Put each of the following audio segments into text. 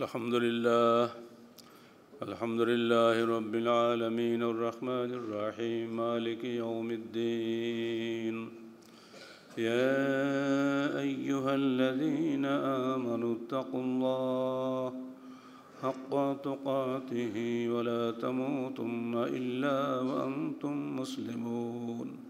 الحمد لله. الحمد لله رب العالمين الرحمن الرحيم. مالك يوم الدين. يا أيها الذين آمنوا اتقوا الله حق تقاته ولا تموتن إلا وأنتم مسلمون.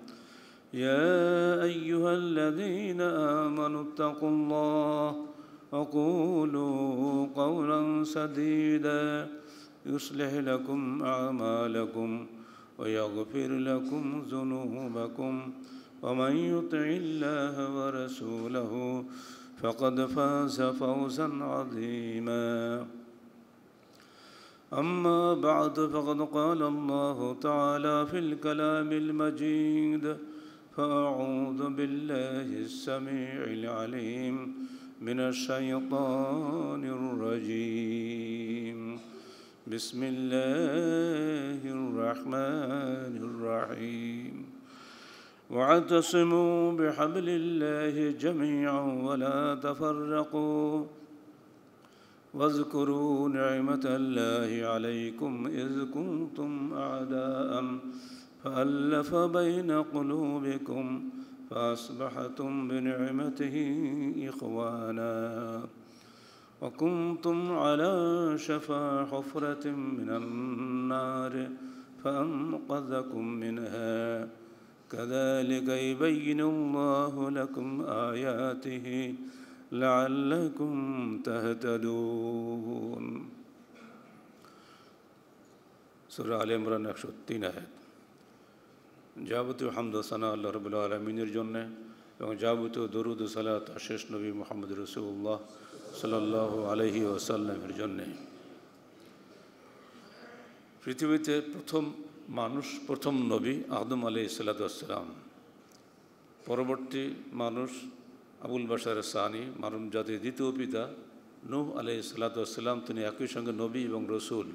يا أيها الذين آمنوا اتقوا الله وقولوا قولا سديدا. يصلح لكم أعمالكم ويغفر لكم ذنوبكم. ومن يطع الله ورسوله فقد فاز فوزا عظيما. أما بعد فقد قال الله تعالى في الكلام المجيد فأعوذ بالله السميع العليم من الشيطان الرجيم. بسم الله الرحمن الرحيم. واعتصموا بحبل الله جميعا ولا تفرقوا. واذكروا نعمة الله عليكم إذ كنتم أعداءً. فألف بين قلوبكم فأصبحتم بنعمته إخوانا وكنتم على شفا حفرة من النار فأنقذكم منها. كذلك يبين الله لكم آياته لعلكم تهتدون. سورة آل عمران 103 آيات যাবতীয় হামদ সানা আল্লাহ রবুল্লা আলমিনের জন্য এবং যাবতীয় দরুদ সালাত শেষ নবী মোহাম্মদ রসুল্লাহ সাল্লাহ আলহি ওসাল্লামের জন্যে। পৃথিবীতে প্রথম মানুষ, প্রথম নবী আদম আলি সাল্লাতাম পরবর্তী মানুষ আবুল বাসার সানি মানব জাতির দ্বিতীয় পিতা নূহ আলি সাল্লাতাম তিনি একই সঙ্গে নবী এবং রসুল।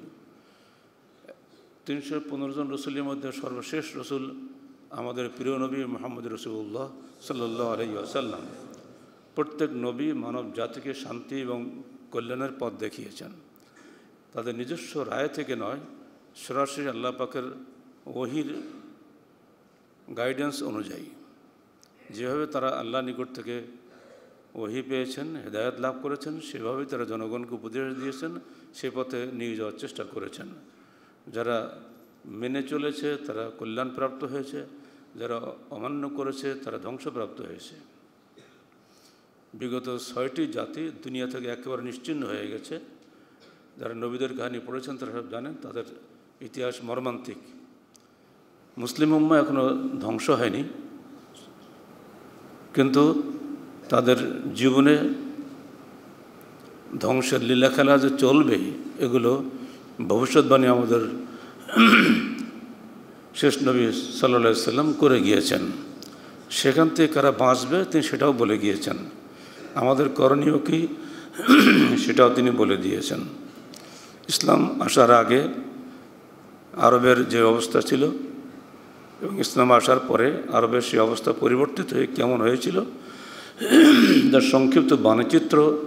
তিনশো পনেরো জন রসুলের মধ্যে সর্বশেষ রসুল আমাদের প্রিয় নবী মোহাম্মদ রসুল্লাহ সাল্লাহ আলহি আসাল্লাম প্রত্যেক নবী মানব জাতিকে শান্তি এবং কল্যাণের পথ দেখিয়েছেন। তাদের নিজস্ব রায় থেকে নয়, সরাসরি আল্লাহ পাকের ওহির গাইডেন্স অনুযায়ী। যেভাবে তারা আল্লাহ নিকট থেকে ওহি পেয়েছেন, হেদায়ত লাভ করেছেন, সেভাবেই তারা জনগণকে উপদেশ দিয়েছেন, সে পথে নিয়ে যাওয়ার চেষ্টা করেছেন। যারা মেনে চলেছে, তারা কল্যাণপ্রাপ্ত হয়েছে, যারা অমান্য করেছে, তারা ধ্বংসপ্রাপ্ত হয়েছে। বিগত ছয়টি জাতি দুনিয়া থেকে একেবারে নিশ্চিন্ন হয়ে গেছে। যারা নবীদের কাহিনী পড়েছেন, তারা সব জানেন, তাদের ইতিহাস মর্মান্তিক। মুসলিম উম্মা এখনও ধ্বংস হয়নি। কিন্তু তাদের জীবনে ধ্বংসের লীলা খেলা যে চলবে এগুলো ভবিষ্যৎবাণী আমাদের শেষ নবী সাল্লা সাল্লাম করে গিয়েছেন। সেখান থেকে কারা বাঁচবে তিনি সেটাও বলে গিয়েছেন। আমাদের করণীয় কি? সেটাও তিনি বলে দিয়েছেন। ইসলাম আসার আগে আরবের যে অবস্থা ছিল এবং ইসলাম আসার পরে আরবের সেই অবস্থা পরিবর্তিত হয়ে কেমন হয়েছিল? যার সংক্ষিপ্ত বাণীচিত্র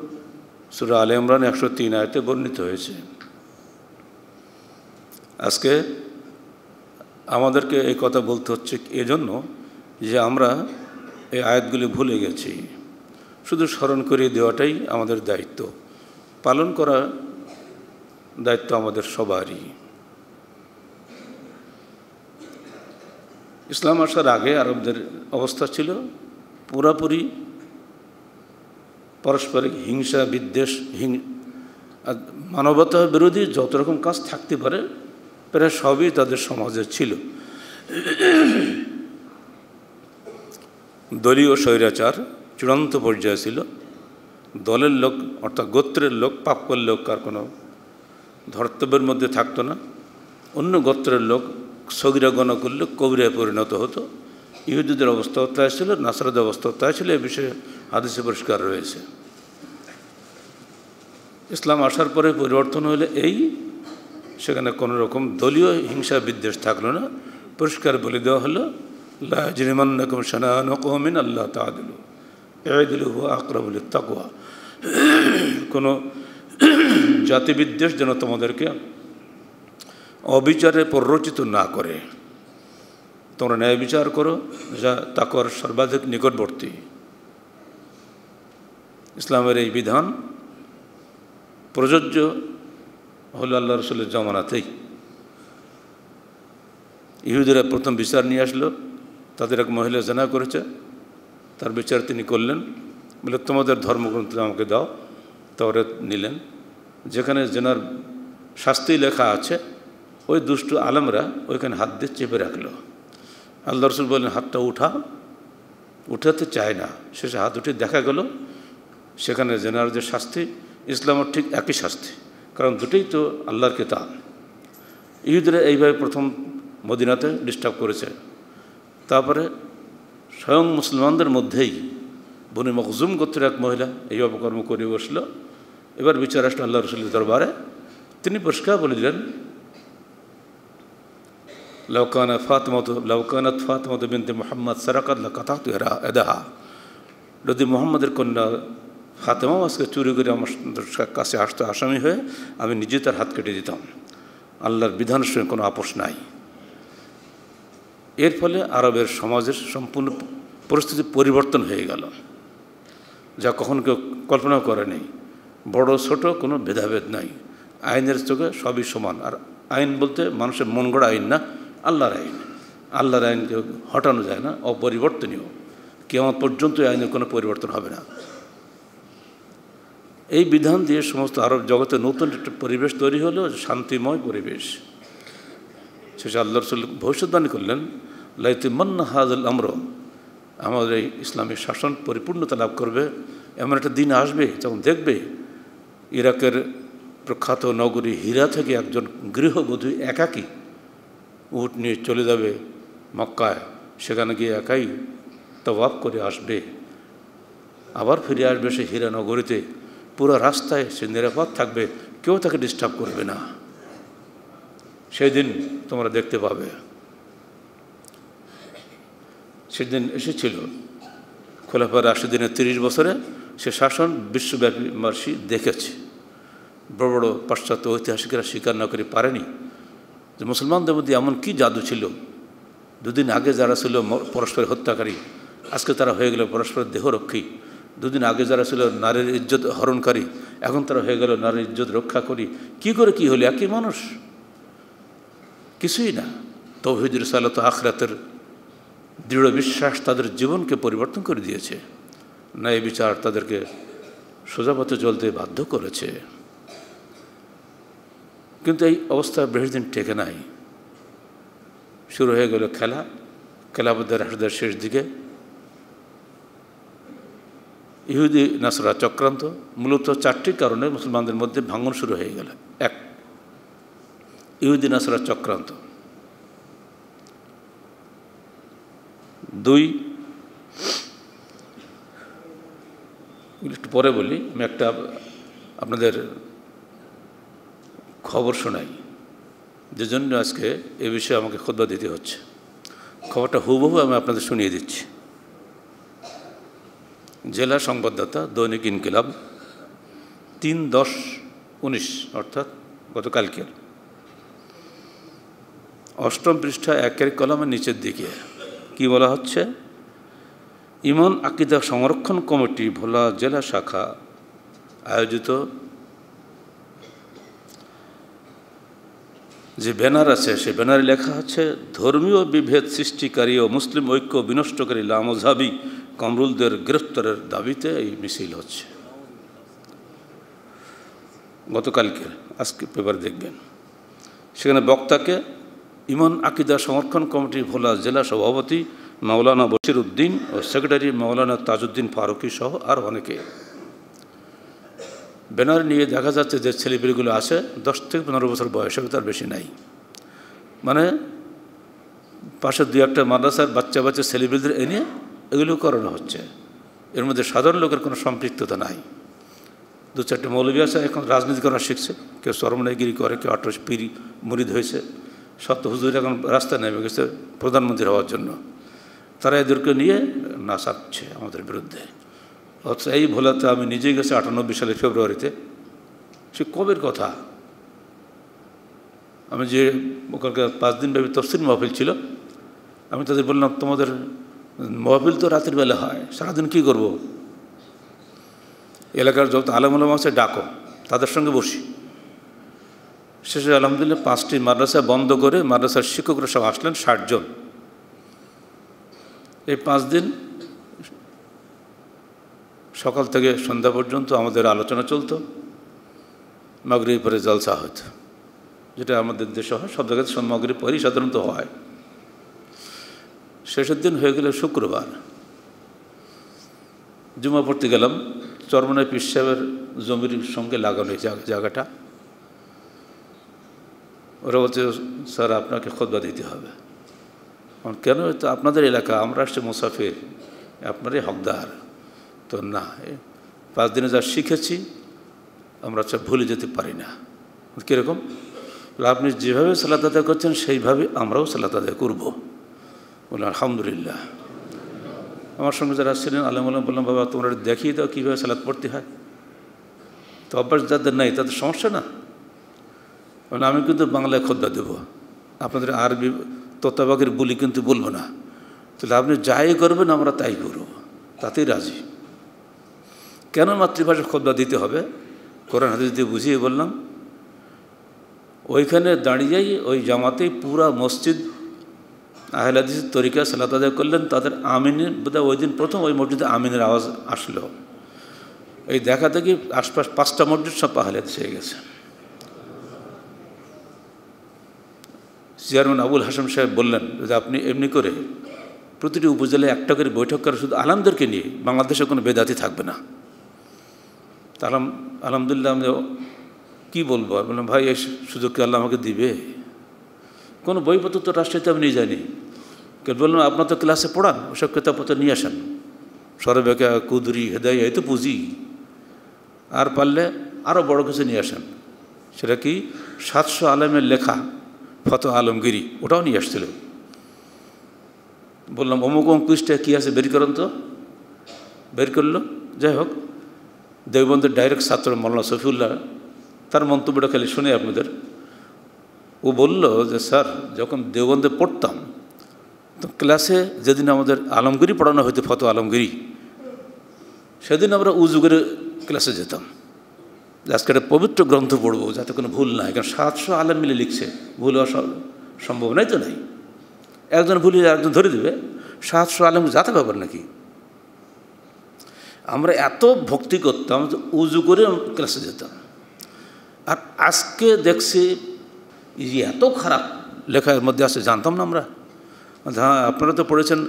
সুরা আলে ইমরান একশো তিন আয়তে বর্ণিত হয়েছে। আজকে আমাদেরকে এই কথা বলতে হচ্ছে এজন্য যে আমরা এই আয়াতগুলি ভুলে গেছি। শুধু স্মরণ করিয়ে দেওয়াটাই আমাদের দায়িত্ব। পালন করা দায়িত্ব আমাদের সবারই। ইসলাম আসার আগে আরবদের অবস্থা ছিল পুরাপুরি পারস্পরিক হিংসা, বিদ্বেষ, হিং মানবতা বিরোধী যত রকম কাজ থাকতে পারে প্রায় সবই তাদের সমাজে ছিল। দলীয় স্বৈরাচার চূড়ান্ত পর্যায়ে ছিল। দলের লোক, অর্থাৎ গোত্রের লোক পাপ করলেও কার কোনো ধর্তব্যের মধ্যে থাকতো না। অন্য গোত্রের লোক, সগিরা গণ করলে কবিরায় পরিণত হতো। ইহুদিদের অবস্থাও তাই ছিল, নাসরাদের অবস্থাও তাই ছিল, এ বিষয়ে হাদিসে পরিষ্কার রয়েছে। ইসলাম আসার পরে পরিবর্তন হলে এই সেখানে কোনো রকম দলীয় হিংসা বিদ্বেষ থাকল না। পরিষ্কার বলে দেওয়া হলো লাজরিমান্নকুম শানান কহমিন আল্লাহ তাদিলু এদিলু আকরাবুল তাকুয়া কোনো জাতি বিদ্বেষ যেন তোমাদেরকে অবিচারে প্ররোচিত না করে। তোমরা ন্যায় বিচার করো, যা তাকর সর্বাধিক নিকটবর্তী। ইসলামের এই বিধান প্রযোজ্য হলো আল্লাহ রসুলের জমানাতেই ইহুদিরা প্রথম বিচার নিয়ে আসলো, তাদের এক মহিলা জানা করেছে, তার বিচার তিনি করলেন, বলে, তোমাদের ধর্মগ্রন্থ আমাকে দাও। তাওরে নিলেন। যেখানে জেনার শাস্তি লেখা আছে, ওই দুষ্টু আলমরা ওইখানে হাত দিয়ে চেপে রাখল। আল্লাহ রসুল বললেন, হাতটা উঠা উঠাতে চায় না। শেষে হাত উঠে দেখা গেল, সেখানে জেনার যে শাস্তি, ইসলামের ঠিক একই শাস্তি। কারণ দুটোই তো আল্লাহর কেতাব। ইহুদরা এইভাবে প্রথম মদিনাতে ডিস্টার্ব করেছে। তারপরে স্বয়ং মুসলমানদের মধ্যেই বনি মখজুম গোত্রের এক মহিলা এই অপকর্ম করে বসল। এবার বিচার আসলো আল্লাহ রসুলের দরবারে। তিনি পরিষ্কার বলে দিলেন লৌকানা ফাতমত লৌকানাত ফাতমত বিনতে মোহাম্মদ সারাকাত কাতাত এদাহা। যদি মোহাম্মদের কন্যা ফাতেমাও আজকে চুরি করে আমার কাছে আসতো আসামি হয়ে আমি নিজে তার হাত কেটে দিতাম। আল্লাহর বিধানের সঙ্গে কোনো আপোষ নাই। এর ফলে আরবের সমাজের সম্পূর্ণ পরিস্থিতি পরিবর্তন হয়ে গেল। যা কখনো কেউ কল্পনাও করেনি বড়, ছোট কোনো ভেদাভেদ নাই। আইনের চোখে সবই সমান। আর আইন বলতে মানুষের মন গড়া আইন না, আল্লাহর আইন। আল্লাহর আইন কেউ হটানো যায় না, অপরিবর্তনীয়। কেমন পর্যন্ত আইনের কোনো পরিবর্তন হবে না। এই বিধান দিয়ে সমস্ত আরব জগতে নতুন একটা পরিবেশ তৈরি হলো শান্তিময় পরিবেশ। শেষে আল্লাহ রসুল ভবিষ্যৎবাণী করলেন লাইতে মন্না হাজল আমর আমাদের এই ইসলামিক শাসন পরিপূর্ণতা লাভ করবে। এমন একটা দিন আসবে, যখন দেখবে ইরাকের প্রখ্যাত নগরী হীরা থেকে একজন গৃহবধূ একাকী উট নিয়ে চলে যাবে মক্কায়। সেখানে গিয়ে একাই তবাব করে আসবে। আবার ফিরে আসবে সে হীরা নগরীতে। পুরো রাস্তায় সে নিরাপদ থাকবে, কেউ তাকে ডিস্টার্ব করবে না। সেই দিন তোমরা দেখতে পাবে। সেদিন এসেছিল খোলাফার রাশিদিনের তিরিশ বছরে সে শাসন বিশ্বব্যাপী মার্সি দেখেছে। বড় বড় পাশ্চাত্য ঐতিহাসিকরা স্বীকার না করে পারেনি যে মুসলমানদের মধ্যে এমন কি জাদু ছিল। দুদিন আগে যারা ছিল পরস্পর হত্যাকারী, আজকে তারা হয়ে গেল পরস্পরের দেহরক্ষী। দুদিন আগে যারা ছিল নারীর ইজ্জত হরণকারী, এখন তারা হয়ে গেল নারীর ইজ্জত রক্ষা করি। কি করে কি হলো? একই মানুষ। কিছুই না। তৌহিদুর সালত আখরাতের দৃঢ় বিশ্বাস তাদের জীবনকে পরিবর্তন করে দিয়েছে। না এই বিচার তাদেরকে সোজাপথে চলতে বাধ্য করেছে। কিন্তু এই অবস্থা বেশ দিন টেকে নাই। শুরু হয়ে গেল খেলা। খেলাবদ্ধের হাসদের শেষ দিকে ইহুদি নাসরা চক্রান্ত মূলত চারটি কারণে মুসলমানদের মধ্যে ভাঙন শুরু হয়ে গেল। এক, ইহুদি নাসরা চক্রান্ত। দুই, একটু পরে বলি, আমি একটা আপনাদের খবর শোনাই। যে জন্য আজকে এ বিষয়ে আমাকে খোদবা দিতে হচ্ছে। খবরটা হুবহু আমি আপনাদের শুনিয়ে দিচ্ছি। জেলা সংবাদদাতা, দৈনিক ইনকিলাব, তিন দশ উনিশ, অর্থাৎ গতকালকের। অষ্টম পৃষ্ঠা একের কলমের নিচের দিকে। কি বলা হচ্ছে? ইমন আকিদা সংরক্ষণ কমিটি ভোলা জেলা শাখা আয়োজিত যে ব্যানার আছে, সে ব্যানারে লেখা আছে, ধর্মীয় বিভেদ সৃষ্টিকারী ও মুসলিম ঐক্য বিনষ্টকারী লামজাবি কামরুলদের গ্রেফতারের দাবিতে এই মিছিল হচ্ছে। গতকালকে আজকে পেপার দেখবেন। সেখানে বক্তাকে ইমান আকিদা সংরক্ষণ কমিটি ভোলা জেলা সভাপতি মাওলানা বশির উদ্দিন ও সেক্রেটারি মাওলানা তাজউদ্দিন ফারুকি সহ আর অনেকে। ব্যানার নিয়ে দেখা যাচ্ছে যে ছেলেপিলেগুলো আছে, দশ থেকে পনেরো বছর বয়স তার বেশি নাই। মানে পাশে দু একটা মাদ্রাসার বাচ্চা বাচ্চা ছেলেপিলেদের এনে এগুলো করানো হচ্ছে। এর মধ্যে সাধারণ লোকের কোনো সম্পৃক্ততা নাই। দু চারটে মৌলবী আছে, এখন রাজনীতি করা শিখছে। কেউ সরমনাইগিরি করে, কেউ আঠারোশ পিরি মুরিদ হয়েছে। সত্য হুজুর এখন রাস্তায় নেমে গেছে প্রধানমন্ত্রী হওয়ার জন্য। তারা এদেরকে নিয়ে নাচাচ্ছে আমাদের বিরুদ্ধে। অথচ এই ভোলাতে আমি নিজেই গেছি আটানব্বই সালের ফেব্রুয়ারিতে। সে কবের কথা? আমি যে ওখানকার পাঁচ দিন ব্যাপী তফসিল মহফিল ছিল, আমি তাদের বললাম, তোমাদের মহফিল তো রাতের বেলা হয়, সারাদিন কী করব? এলাকার যত আলম আলম আছে, ডাকো, তাদের সঙ্গে বসি। শেষে আলহামদুলিল্লাহ পাঁচটি মাদ্রাসা বন্ধ করে মাদ্রাসার শিক্ষকরা সব আসলেন ষাটজন এই পাঁচ দিন সকাল থেকে সন্ধ্যা পর্যন্ত আমাদের আলোচনা চলতো। মাগরি পরে জলসা হতো, যেটা আমাদের দেশে হয়, সব জায়গায় মাগরি পরেই সাধারণত হয়। শেষের দিন হয়ে গেলে শুক্রবার। জুমা পড়তে গেলাম, চরমনায় পিস সাহেবের জমির সঙ্গে লাগানো জায়গাটা। ওরা বলছে, স্যার, আপনাকে খোদবা দিতে হবে। কেন তো আপনাদের এলাকা? আমরা আসছি মুসাফির, আপনারই হকদার। তো না পাঁচ দিনে যা শিখেছি, আমরা সব ভুলে যেতে পারি না। কীরকম? আপনি যেভাবে সালাত আদায় করছেন, সেইভাবে আমরাও সালাত আদায় করব। বললাম আলহামদুলিল্লাহ। আমার সঙ্গে যারা ছিলেন, আলম আলম বললাম, বাবা, তোমরা দেখিয়ে দাও, কীভাবে সালাদ পড়তে হয়? তো অভ্যাস যাদের নাই, তাদের সমস্যা না? মানে আমি কিন্তু বাংলায় খোদ্া দেবো। আপনাদের আরবি তত্ত্বাবাকের বলি কিন্তু বলব না। তাহলে আপনি যাই করবেন, আমরা তাই করব। তাতেই রাজি। কেন মাতৃভাষা খোদ্া দিতে হবে? কোরআন হাদিস দিয়ে বুঝিয়ে বললাম, ওইখানে দাঁড়িয়েই, ওই জামাতেই পুরা মসজিদ আহলাদিসের তরিকা সালাত আদায় করলেন, তাদের আমিনের বোধহয় ওই দিন প্রথম ওই মসজিদে আমিনের আওয়াজ আসলো। এই দেখা দেখি আশপাশ পাঁচটা মসজিদ সব আহলাদিস হয়ে গেছে। চেয়ারম্যান আবুল হাসম সাহেব বললেন যে আপনি এমনি করে প্রতিটি উপজেলায় একটা করে বৈঠক করে শুধু আলামদেরকে নিয়ে বাংলাদেশে কোনো বেদাতি থাকবে না। তা আলহাম আলহামদুলিল্লাহ আমি কী বলব? আর বললাম, ভাই, এই সুযোগ কি আল্লাহ আমাকে দিবে? কোনো বইপত্র তো রাষ্ট্রীয়তে আমি নিয়ে যাইনি কেউ বললাম আপনার তো ক্লাসে পড়ান, ওসব কেতাবপত্র নিয়ে আসেন। সরবেকা কুদরি, হেদাই, এই তো পুঁজি। আর পারলে আরও বড় কিছু নিয়ে আসেন। সেটা কি? সাতশো আলমের লেখা, ফত আলমগিরি ওটাও নিয়ে আসছিল। বললাম, অমুক অমুক পৃষ্ঠা কী আছে বের করেন তো। বের করল, যাই হোক দেববন্ধুর ডাইরেক্ট ছাত্র মৌলানা সফিউল্লাহ তার মন্তব্যটা খালি শুনে আপনাদের ও বলল যে, স্যার, যখন দেওবন্দে পড়তাম, তো ক্লাসে যেদিন আমাদের আলমগিরি পড়ানো হইতো ফতো আলমগিরি সেদিন আমরা উজু করে ক্লাসে যেতাম। আজকে একটা পবিত্র গ্রন্থ পড়ব, যাতে কোনো ভুল নাই, কারণ সাতশো আলম মিলে লিখছে, ভুল হওয়া সম্ভব নাই তো নাই। একজন ভুল একজন ধরে দেবে, সাতশো আলম যাতে ব্যাপার নাকি? আমরা এত ভক্তি করতাম যে উজু করে ক্লাসে যেতাম। আর আজকে দেখছি যে এত খারাপ। লেখার মধ্যে আছে, জানতাম না আমরা। হ্যাঁ আপনারা তো পড়েছেন,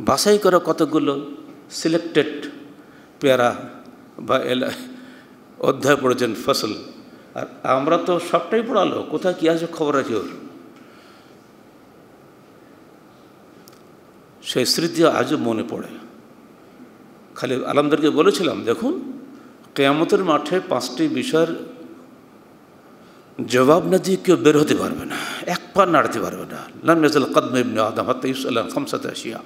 বাছাই করা কতগুলো সিলেক্টেড পেয়ারা বা এলা অধ্যায় পড়েছেন ফসল। আর আমরা তো সবটাই পড়ালো, কোথায় কী আছে খবর রাখি ওর? সেই স্মৃতি আজও মনে পড়ে। খালি আলমদেরকে বলেছিলাম, দেখুন, কেয়ামতের মাঠে পাঁচটি বিষয়ের জবাব না দিয়ে কেউ বের হতে পারবে না, এক পা নাড়তে পারবে না। লামেজাল কদম ইবনে আদম হাত্তা ইউসাল্লাম খামসাতে আসিয়া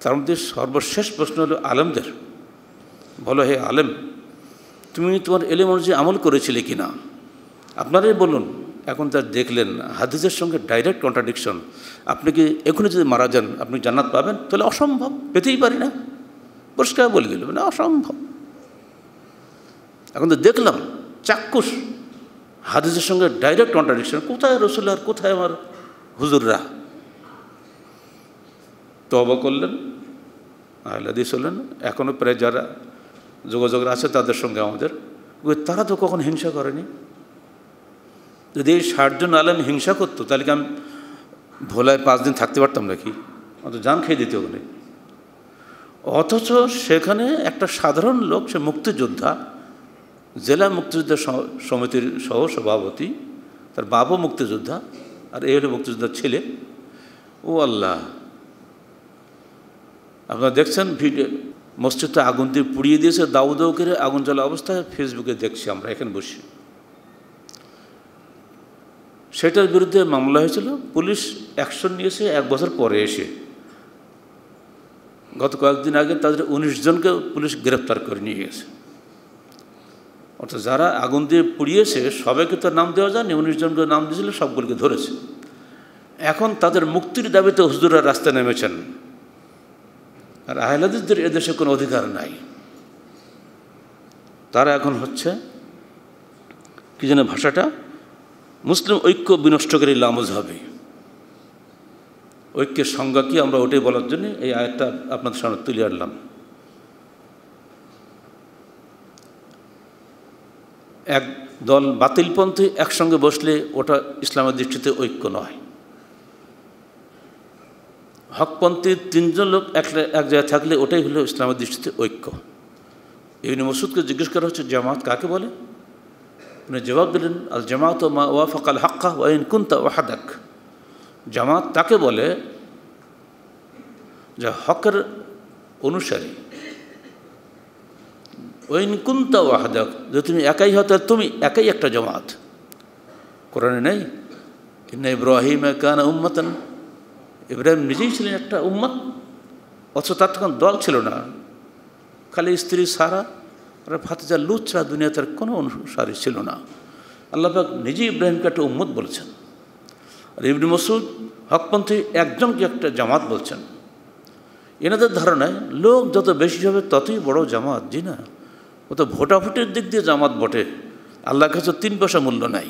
তার মধ্যে সর্বশেষ প্রশ্ন হলো, আলেমদের? বলো, হে আলেম, তুমি তোমার এলেম অনুযায়ী আমল করেছিলে কি না আপনারাই বলুন, এখন তার দেখলেন, হাদিসের সঙ্গে ডাইরেক্ট কন্ট্রাডিকশন আপনি কি এখনই যদি মারা যান, আপনি জান্নাত পাবেন? তাহলে অসম্ভব, পেতেই পারি না। পরিষ্কার বলে দিল মানে অসম্ভব। এখন তো দেখলাম, চাক্ষুষ হাদিসের সঙ্গে ডাইরেক্ট কন্ট্রাডিকশন কোথায় রসুল্লার কোথায় আমার হুজুররা? তবা করলেন আহলাদিস হলেন এখনও প্রায় যারা যোগাযোগ আছে তাদের সঙ্গে আমাদের। তারা তো কখন হিংসা করেনি। যদি এই ষাটজন আলেম হিংসা করতো, তাহলে কি আমি ভোলায় পাঁচ দিন থাকতে পারতাম নাকি? অত জান খেয়ে দিতে ওখানে অথচ সেখানে একটা সাধারণ লোক, সে মুক্তিযোদ্ধা জেলা মুক্তিযোদ্ধা সমিতির সহ সভাপতি, তার বাবু মুক্তিযোদ্ধা, আর এই হলো মুক্তিযোদ্ধার ছেলে। ও আল্লাহ, আপনারা দেখছেন ভিডিও, মসজিদটা আগুন দিয়ে পুড়িয়ে দিয়েছে দাউ দাউ করে আগুন জ্বলা অবস্থায় ফেসবুকে দেখছি আমরা, এখানে বসি। সেটার বিরুদ্ধে মামলা হয়েছিল, পুলিশ অ্যাকশন নিয়েছে, এক বছর পরে এসে। গত কয়েকদিন আগে তাদের উনিশ জনকে পুলিশ গ্রেপ্তার করে নিয়ে গেছে। অর্থাৎ যারা আগুন দিয়ে পুড়িয়েছে, সবাইকে তো নাম দেওয়া যায়নি, উনিশ জনকে নাম দিয়েছিল, সবগুলোকে ধরেছে। এখন তাদের মুক্তির দাবিতে হুজুরা রাস্তায় নেমেছেন। আর আহলাদিসদের এদেশে কোনো অধিকার নাই। তারা এখন হচ্ছে, কি যেন ভাষাটা? মুসলিম ঐক্য বিনষ্টকারী লামজ হবে। ঐক্যের সংজ্ঞা কি? আমরা ওটাই বলার জন্য এই আয়টা আপনাদের সামনে তুলে আনলাম। এক দল বাতিলপন্থী একসঙ্গে বসলে ওটা ইসলামের দৃষ্টিতে ঐক্য নয়। হকপন্থী তিনজন লোক এক এক জায়গায় থাকলে ওটাই হলো ইসলামের দৃষ্টিতে ঐক্য। ইবনে মসুদকে জিজ্ঞেস করা হচ্ছে, জামাত কাকে বলে? উনি জবাব দিলেন আল জামাত মা ওয়াফাক আল হাক্কা ওয়াইন কুন্তা ওয়াহাদাক। জামাত তাকে বলে যে হকের অনুসারী ওইন কুন্তা ওয়াহাদাক, যে তুমি একাই হতো, তুমি একাই একটা জমাত। কোরআনে নেই? ইন্না ইব্রাহিম কানা উম্মতন। ইব্রাহিম নিজেই ছিলেন একটা উম্মত, অথচ তার তখন দল ছিল না। খালি স্ত্রী সারা আর ফাতেজা লুত ছাড়া দুনিয়া তার কোনো অনুসারী ছিল না। আল্লাহাক নিজেই ইব্রাহিমকে একটা উম্মত বলছেন। আর ইবনি মসুদ হকপন্থী একজনকে একটা জামাত বলছেন। এনাদের ধারণায় লোক যত বেশি হবে ততই বড় জামাত, জি না? ও তো ভোটাভুটির দিক দিয়ে জামাত বটে। আল্লাহর কাছে তিন পয়সা মূল্য নাই।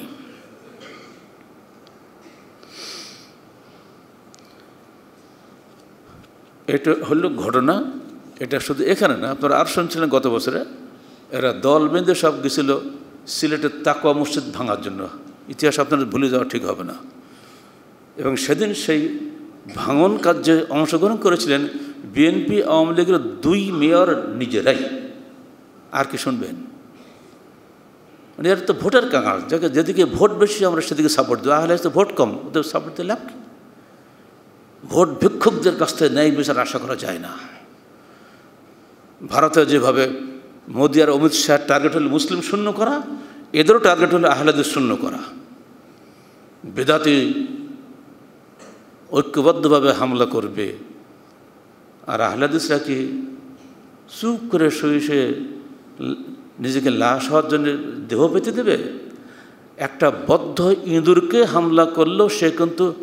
এটা হলো ঘটনা, এটা শুধু এখানে না, আপনারা আর শুনছিলেন গত বছরে, এরা দল বেঁধে সব গেছিল সিলেটের তাকুয়া মসজিদ ভাঙার জন্য। ইতিহাস আপনাদের ভুলে যাওয়া ঠিক হবে না। এবং সেদিন সেই ভাঙন কার্যে অংশগ্রহণ করেছিলেন বিএনপি, আওয়ামী লীগের দুই মেয়র নিজেরাই। আর কি শুনবেন? মানে এর তো ভোটের কাঙাল। যাকে যেদিকে ভোট বেশি, আমরা সেদিকে সাপোর্ট দেবো আহলে তো ভোট কম ওদের সাপোর্ট দিয়ে লাভ ভোট ভিক্ষুকদের কাছ থেকে ন্যায় বিচার আশা করা যায় না। ভারতে যেভাবে মোদী আর অমিত শাহের টার্গেট হলো মুসলিম শূন্য করা, এদেরও টার্গেট হলো আহলাদের শূন্য করা। বেদাতি ঐক্যবদ্ধভাবে হামলা করবে। আর আহলাদিসরা কি চুপ করে শুয়ে শুয়ে নিজেকে লাশ হওয়ার জন্য দেহ পেতে দেবে? একটা বদ্ধ ইঁদুরকে হামলা করলেও সে কিন্তু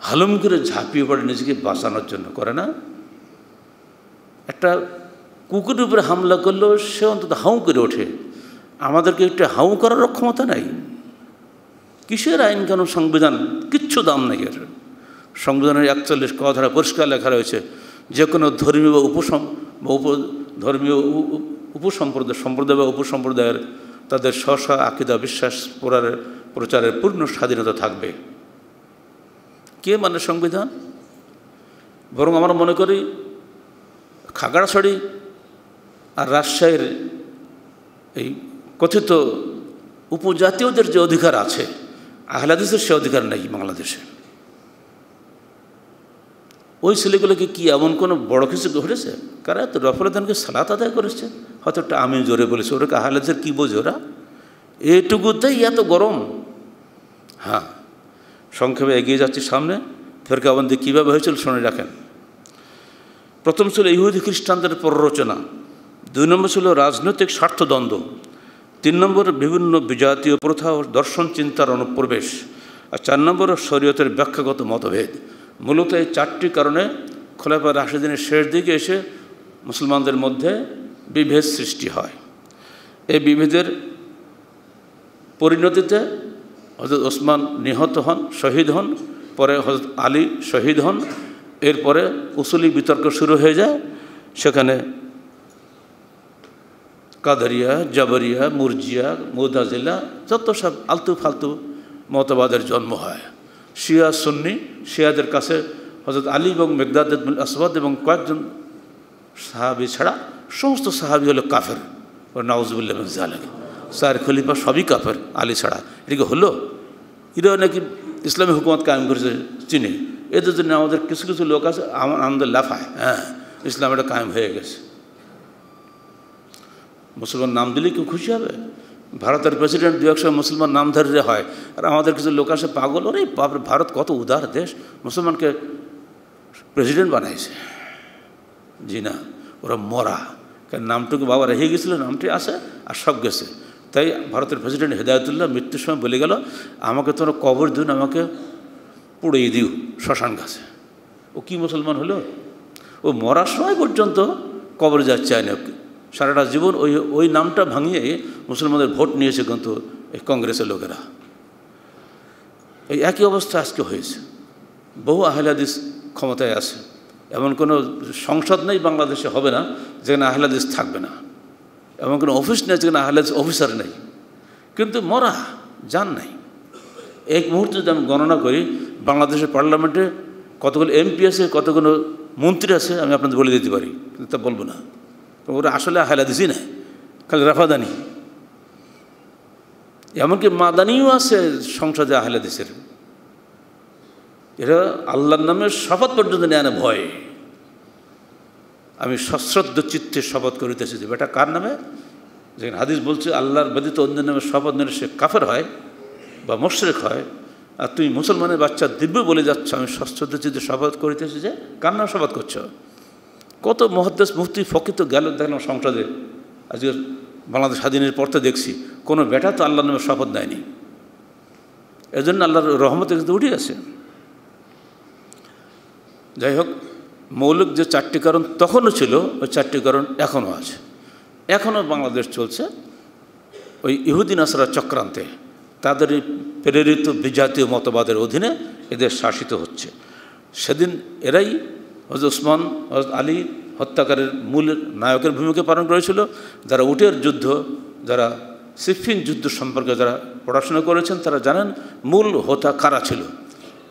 হালুম করে ঝাঁপিয়ে পড়ে, নিজেকে বাঁচানোর জন্য করে না। একটা কুকুরের উপরে হামলা করলেও সে অন্তত হাউ করে ওঠে। আমাদেরকে একটু হাউ করার ক্ষমতা নাই। কিসের আইন কানুন, সংবিধান? কিচ্ছু দাম নেই এর। সংবিধানের একচল্লিশ কথাটা পরিষ্কার লেখা রয়েছে, যে কোনো ধর্মীয় বা উপসম বা ধর্মীয় উপসম্প্রদায়, সম্প্রদায় বা উপসম্প্রদায়ের তাদের স্ব স্ব আকিদা, বিশ্বাস প্রচারের প্রচারের পূর্ণ স্বাধীনতা থাকবে। কে মানে সংবিধান? বরং আমরা মনে করি, খাগড়াছড়ি আর রাজশাহীর এই কথিত উপজাতীয়দের যে অধিকার আছে আহলাদেশের সে অধিকার নেই বাংলাদেশে। ওই ছেলেগুলোকে কি এমন কোনো বড় কিছু ঘটেছে? কারা তো রফরদানকে সালাত আদায় করেছে? হয়তো একটা আমি জোরে বলেছি, ওরা আহলাদের কী বোঝে ওরা? এটুকুতেই এত গরম। হ্যাঁ সংক্ষেপে এগিয়ে যাচ্ছি সামনে। ফেরকাবন্দি কীভাবে হয়েছিল শুনে রাখেন। প্রথম ছিল ইহুদি খ্রিস্টানদের প্ররোচনা। দুই নম্বর ছিল রাজনৈতিক স্বার্থদ্বন্দ্ব। তিন নম্বর বিভিন্ন বিজাতীয় প্রথা ও দর্শন চিন্তার অনুপ্রবেশ। আর চার নম্বর শরীয়তের ব্যাখ্যাগত মতভেদ। মূলত এই চারটি কারণে খোলাফা রাশিদিনের শেষ দিকে এসে মুসলমানদের মধ্যে বিভেদ সৃষ্টি হয়। এই বিভেদের পরিণতিতে হজরত ওসমান নিহত হন, শহীদ হন, পরে হজরত আলী শহীদ হন, এরপরে উসুলি বিতর্ক শুরু হয়ে যায়। সেখানে কাদারিয়া, জাবরিয়া, মুরজিয়া, মুদাজিলা যত সব আলতু ফালতু মতবাদের জন্ম হয়। শিয়া সুন্নি, শিয়াদের কাছে হজরত আলী এবং মেঘদাদ আসবাদ এবং কয়েকজন সাহাবি ছাড়া সমস্ত সাহাবি হলো কাফের। ও নওয়াজবুল্লাহ জালেক স্যার খলিফা সবই কাফের, আলী ছাড়া। এটাকে হলো, এরাও নাকি ইসলামী হুকুমত কায়েম করেছে, চিনে। এদের জন্য আমাদের কিছু কিছু লোক আছে আমার আমাদের লাফায় হ্যাঁ ইসলাম এটা কায়েম হয়ে গেছে। মুসলমান নাম দিলে কেউ খুশি হবে? ভারতের প্রেসিডেন্ট দু একশো মুসলমান নাম ধরে হয়। আর আমাদের কিছু লোক আসে, পাগল। ওরে বাপরে, ভারত কত উদার দেশ। মুসলমানকে প্রেসিডেন্ট বানাইছে। জি না, ওরা মরা। কারণ নামটুকু বাবা রেখে গেছিল, নামটি আছে আর সব গেছে। তাই ভারতের প্রেসিডেন্ট হেদায়তুল্লাহ মৃত্যুর সময় বলে গেল, আমাকে তোমরা কবর দিন আমাকে পুড়িয়ে দিও শ্মশান গাছে ও কি মুসলমান হলো? ও মরার সময় পর্যন্ত কবর যাচ্ছে না সারাটা জীবন ওই ওই নামটা ভাঙিয়ে মুসলমানদের ভোট নিয়েছে কিন্তু এই কংগ্রেসের লোকেরা। এই একই অবস্থা আজকে হয়েছে। বহু আহলাদিস ক্ষমতায় আছে। এমন কোনো সংসদ নেই বাংলাদেশে হবে না যেখানে আহলাদিস থাকবে না। এমন কোনো অফিস নেই যেখানে আহলাদিস অফিসার নেই। কিন্তু মরা, যান নাই। এক মুহূর্তে যদি আমি গণনা করি, বাংলাদেশের পার্লামেন্টে কতগুলো এমপি আছে, কতগুলো মন্ত্রী আছে, আমি আপনাদের বলে দিতে পারি। কিন্তু তা বলব না। ওরা আসলে হালাদিসই না খালি রাফাদানি। এমনকি মাদানিও আছে সংসদে আহলাদিসের এরা আল্লাহর নামের শপথ পর্যন্ত নেয় না ভয়। আমি সশ্রদ্ধ চিত্তে শপথ করিতেছি যে, বেটা, কার নামে? যেখানে হাদিস বলছে, আল্লাহর ব্যতীত অন্য নামে শপথ নিলে সে কাফের হয় বা মোশরেক হয়। আর তুমি মুসলমানের বাচ্চা দিব্য বলে যাচ্ছ। আমি সশ্রদ্ধ চিত্তে শপথ করিতেছি যে, কার নাম শপথ করছ? কত মহাদ্দেশ মুফতি ফকিত গেল, দেখলাম সংসদে। আজকে বাংলাদেশ স্বাধীনের পর তো দেখছি, কোনো বেটা তো আল্লাহ নামে শপথ নেয়নি। এজন্য আল্লাহর রহমত কিন্তু উঠে গেছে। যাই হোক, মৌলিক যে চারটি কারণ তখনও ছিল, ওই চারটি কারণ এখনও আছে। এখনও বাংলাদেশ চলছে ওই ইহুদিন আসরা চক্রান্তে। তাদের প্রেরিত বিজাতীয় মতবাদের অধীনে এদের শাসিত হচ্ছে। সেদিন এরাই হজরত ওসমান হজরত আলী হত্যাকারের মূল নায়কের ভূমিকা পালন করেছিল। যারা উটের যুদ্ধ, যারা সিফিন যুদ্ধ সম্পর্কে যারা পড়াশোনা করেছেন, তারা জানেন মূল হোতা কারা ছিল।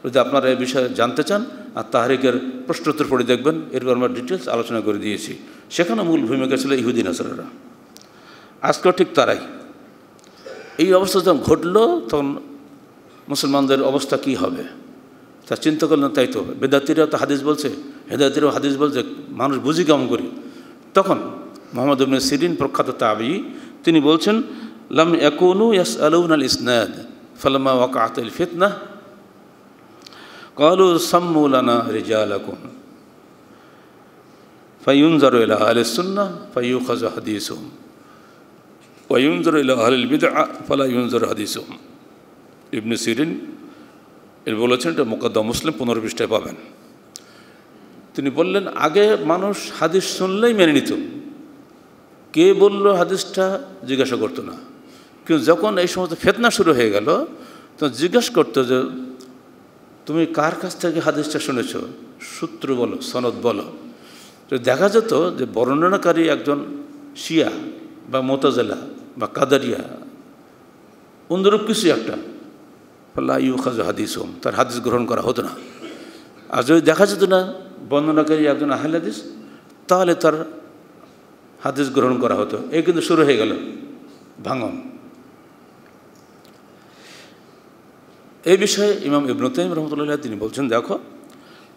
যদি আপনারা এই বিষয়ে জানতে চান, আর তাহারিকের প্রশ্নোত্তর পড়ে দেখবেন, এরপর আমরা ডিটেলস আলোচনা করে দিয়েছি। সেখানে মূল ভূমিকা ছিল ইহুদিন আসারা আজকেও ঠিক তারাই। এই অবস্থা যখন ঘটলো, তখন মুসলমানদের অবস্থা কি হবে? তা চিন্তা করলেন তাই তো বেদাতিরাও তো হাদিস বলছে হেদায়তিরাও হাদিস বলছে মানুষ বুঝি কেমন করি তখন মোহাম্মদ ইবনে সিরিন প্রখ্যাত তাবি তিনি বলছেন লাম একুনু ইয়াস আলউন আল ইসনাদ ফালামা ওয়াকাত আল ফিতনা قالوا سموا لنا رجالكم فينظر إلى أهل السنة فيؤخذ حديثهم وينظر إلى أهل البدعة فلا ينظر حديثهم ইবন সিরিন এর বলেছেন, এটা মোকদ্দা মুসলিম পনেরো পৃষ্ঠায় পাবেন। তিনি বললেন, আগে মানুষ হাদিস শুনলেই মেনে নিত। কে বলল হাদিসটা জিজ্ঞাসা করতো না। কিন্তু যখন এই সমস্ত ফেতনা শুরু হয়ে গেল, তখন জিজ্ঞাসা করতো যে, তুমি কার কাছ থেকে হাদিসটা শুনেছ? সূত্র বলো, সনদ বলো। তো দেখা যেত যে, বর্ণনাকারী একজন শিয়া বা মোতাজেলা বা কাদারিয়া অন্যরূপ কিছু একটা। ফল্লা ইউ হাদিস হোম তার হাদিস গ্রহণ করা হতো না। আর যদি দেখা যেত না বর্ণনাকারী একজন আহল হাদিস, তাহলে তার হাদিস গ্রহণ করা হতো। এই কিন্তু শুরু হয়ে গেল। ভাঙন। এই বিষয়ে ইমাম ইবনু তাইম রহমতুল্লাহ তিনি বলছেন, দেখো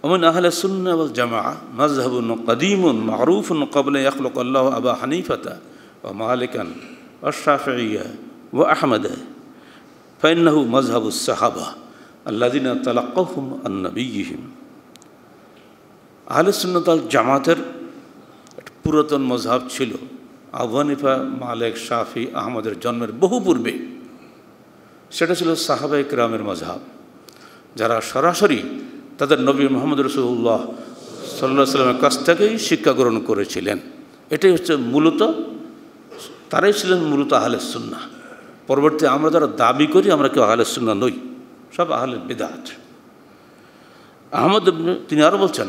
অমিন আহলে সুন্না জামা মাজহাবুন কদিমুন মারুফুন কবলে ইয়াখলুক আল্লাহ আবা হানিফাতা ও মালিকান ও শাফিয়া ও আহমদ। ফাইন্নাহু মজহাবুস সাহাবা আল্লাদিনা তালাক্কাহুম আন্নবীহিম আহলে সুন্নতাল জামাতের পুরাতন মজহাব ছিল আবু হানিফা, মালিক, শাফি, আহমদের জন্মের বহু পূর্বে। সেটা ছিল সাহাবা ইকরামের মজহাব। যারা সরাসরি তাদের নবী মোহাম্মদ রসুল্লাহ সাল্লাহ সাল্লামের কাছ থেকেই শিক্ষা গ্রহণ করেছিলেন। এটাই হচ্ছে মূলত, তারাই ছিলেন মূলত আহলে সুন্না পরবর্তী আমরা যারা দাবি করি, আমরা কেউ আহলে সুন্না নই। সব আহলের বেদাত আহমদ তিনি আরও বলছেন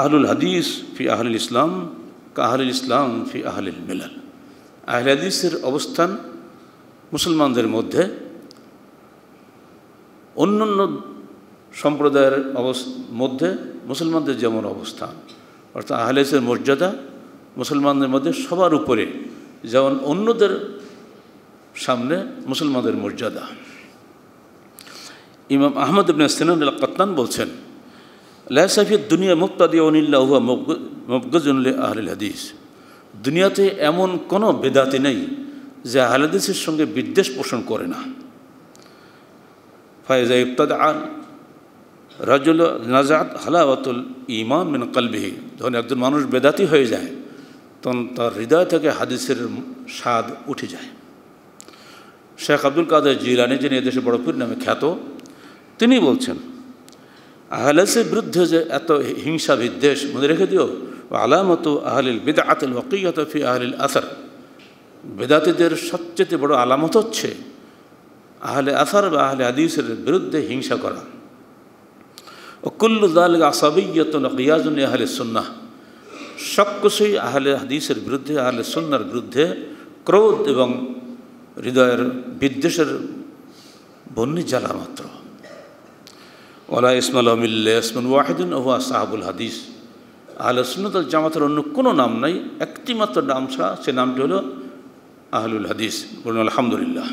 আহলুল হাদিস ফি আহলুল ইসলাম কাহলুল ইসলাম ফি আহলুল মিলাল আহলে হাদিসের অবস্থান মুসলমানদের মধ্যে। অন্যান্য সম্প্রদায়ের মধ্যে মুসলমানদের যেমন অবস্থান, অর্থাৎ আহলেসের মর্যাদা মুসলমানদের মধ্যে সবার উপরে। যেমন অন্যদের সামনে মুসলমানদের মর্যাদা। ইমাম আহমদ ইবনে সিনান কাত্তান বলছেন লাসাফির দুনিয়া মুক্তাদি অনিল্লা হুয়া মফগজুল আহলিল হাদিস। দুনিয়াতে এমন কোনো বেদাতি নেই যে আহলাদিসের সঙ্গে বিদ্বেষ পোষণ করে না। ফায়জা ইফতাদ আল রাজুল নাজাত হালাওয়াতুল ইমান মিন কালবিহি। যখন একজন মানুষ বেদাতি হয়ে যায়, তখন তার হৃদয় থেকে হাদিসের স্বাদ উঠে যায়। শেখ আব্দুল কাদের জিলানি, যিনি এদেশে বড় পীর নামে খ্যাত, তিনি বলছেন আহলাসের বিরুদ্ধে যে এত হিংসা বিদ্বেষ মনে রেখে দিও আলামত আহলিল বেদা আতিল ওকিয়ত ফি আহলিল আসার। বেদাতিদের সবচেয়ে বড় আলামত হচ্ছে, আহলে আসার বা আহলে হাদিসের বিরুদ্ধে হিংসা করা। অকুল্লুদ্দাল আসাবিয়তন কিয়াজুন আহলে সুন্নাহ। সব কিছুই আহলে হাদিসের বিরুদ্ধে, আহলে সুন্নার বিরুদ্ধে ক্রোধ এবং হৃদয়ের বিদ্বেষের বন্যি জ্বালা মাত্র। ওলা ইসমাল আমিল্লা ইসমান ওয়াহিদুন ওয়া সাহাবুল হাদিস। আহলে সুন্নতল জামাতের অন্য কোনো নাম নাই, একটিমাত্র নাম ছাড়া সে নামটি হলো আহলুল হাদিস। বলুন, আলহামদুলিল্লাহ।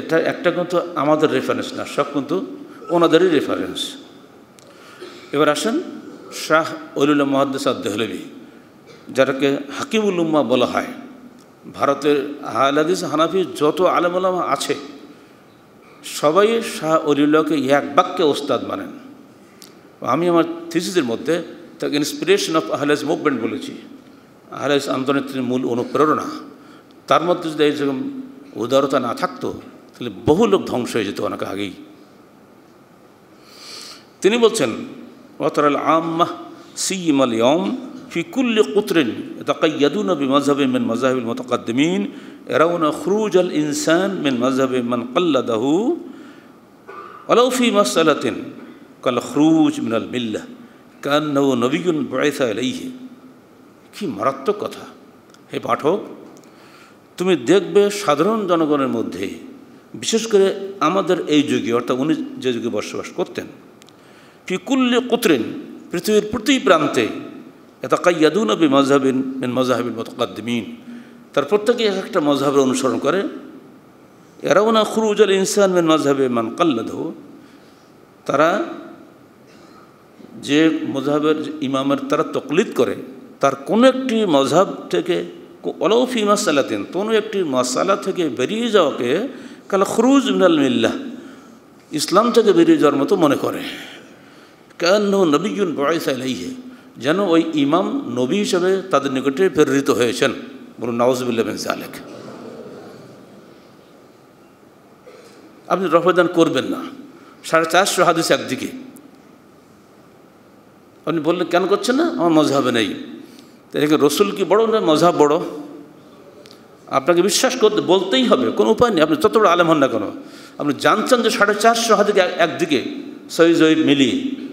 এটা একটা কিন্তু আমাদের রেফারেন্স না, সব কিন্তু ওনাদেরই রেফারেন্স এবার আসেন শাহ অলিউল্লাহ মহাদ্দেসাদ দেহলবি যারাকে হাকিমুল উম্মা বলা হয়। ভারতের আহলাদিস হানাফি যত আলমালামা আছে, সবাই শাহ অলিউল্লাহকে এক বাক্যে ওস্তাদ মানেন। আমি আমার থিসিসের মধ্যে তাকে ইন্সপিরেশন অফ আহলাইজ মুভমেন্ট বলেছি। আহলাইজ আন্দোলনের মূল অনুপ্রেরণা। তার মধ্যে যদি এই এইরকম উদারতা না থাকতো, তাহলে বহু লোক ধ্বংস হয়ে যেত অনেক আগেই। তিনি বলছেন অতরাল আম্মাহ সিম আল ফি কুল্লি কুতরিন তাকাইয়াদুন বি মজহবে মিন মজাহিবিল মুতাকাদ্দিমিন এরাউন খরুজ আল ইনসান মিন মজহবে মান কাল্লাদাহু ওয়ালাউ ফি মাসালাতিন কাল খরুজ মিন আল মিল্লাহ কান্নাহু নবিয়ুন বুইসা ইলাইহি। কি মারাত্মক কথা। হে পাঠক, তুমি দেখবে সাধারণ জনগণের মধ্যে, বিশেষ করে আমাদের এই যুগে, অর্থাৎ উনি যে যুগে বসবাস করতেন ফিকুল্লে কুতরেন পৃথিবীর প্রতি প্রান্তে এত কাইয়াদুন বি মজাহবিন মিন মজাহাবিন মতকাদ্দিমিন। তার প্রত্যেকে এক একটা মজাহের অনুসরণ করে। এরাও না খুরুজ আল ইনসান মিন মজাহাবে মান কাল্লাদ তারা যে মজাহের ইমামের তারা তকলিদ করে, তার কোনো একটি মজাব থেকে অলৌফি মাসালাতেন, কোনো একটি মশালা থেকে বেরিয়ে যাওয়াকে কাল খরুজ মিনাল মিল্লাহ, ইসলাম থেকে বেরিয়ে যাওয়ার মতো মনে করে। কেন নবীন বয়সা লাইহে যেন ওই ইমাম নবী হিসেবে তাদের নিকটে প্রেরিত হয়েছেন। বলুন নওয়াজবুল্লাহ বিন জালেক আপনি রফদান করবেন না। সাড়ে চারশো হাদিস একদিকে। আপনি বললেন, কেন করছেন না? আমার মজাবে নেই। দেখে রসুল কি বড় না মজাব বড়? আপনাকে বিশ্বাস করতে, বলতেই হবে, কোনো উপায় নেই। আপনি যত বড় আলেম হন না কেন? আপনি জানছেন যে সাড়ে চারশো হাদিকে একদিকে সই জয়ী মিলিয়ে।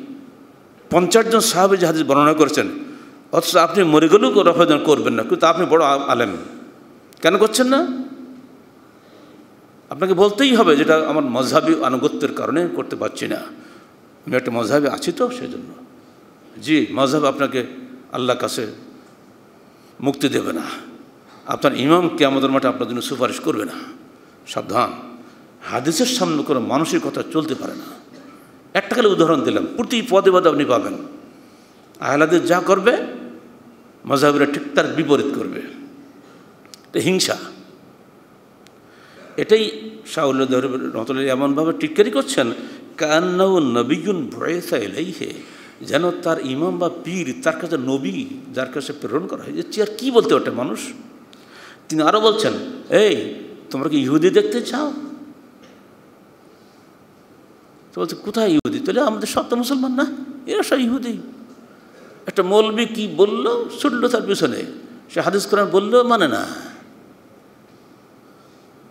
পঞ্চাশ জন সাহাবে হাদিস বর্ণনা করেছেন, অথচ আপনি মরে গেলেও রফাদান করবেন না, কিন্তু আপনি বড় আলেম। কেন করছেন না? আপনাকে বলতেই হবে যেটা আমার মজাবি আনুগত্যের কারণে করতে পারছি না। আমি একটা মজাবে আছি তো সেই জন্য জি মজাব আপনাকে আল্লাহর কাছে মুক্তি দেবে না। আপনার ইমাম কে আমাদের মাঠে আপনার জন্য সুপারিশ করবে না। সাবধান। হাদিসের সামনে কোনো মানুষের কথা চলতে পারে না। একটা খালি উদাহরণ দিলাম, প্রতি পদে পদে আপনি পাবেন। আহলাদের যা করবে মজাহিরা ঠিক তার বিপরীত করবে। এটা হিংসা। এটাই শাহুল্লাহ রহমতুল্লাহ এমনভাবে টিটকারি করছেন কান্নাও নবীগুন ভয়েসা এলাইহে যেন তার ইমাম বা পীর, তার কাছে নবী, যার কাছে প্রেরণ করা হয় যে আর কী বলতে ওটা মানুষ? তিনি আরও বলছেন, এই, তোমরা কি ইহুদি দেখতে চাও? তো বলছে, কোথায় ইহুদি? তাহলে আমাদের সব তো মুসলমান না, এরা সব ইহুদি। একটা মৌলবি কি বলল? ছুটলো তার পিছনে। সে হাদিস কোরআন বললেও মানে না।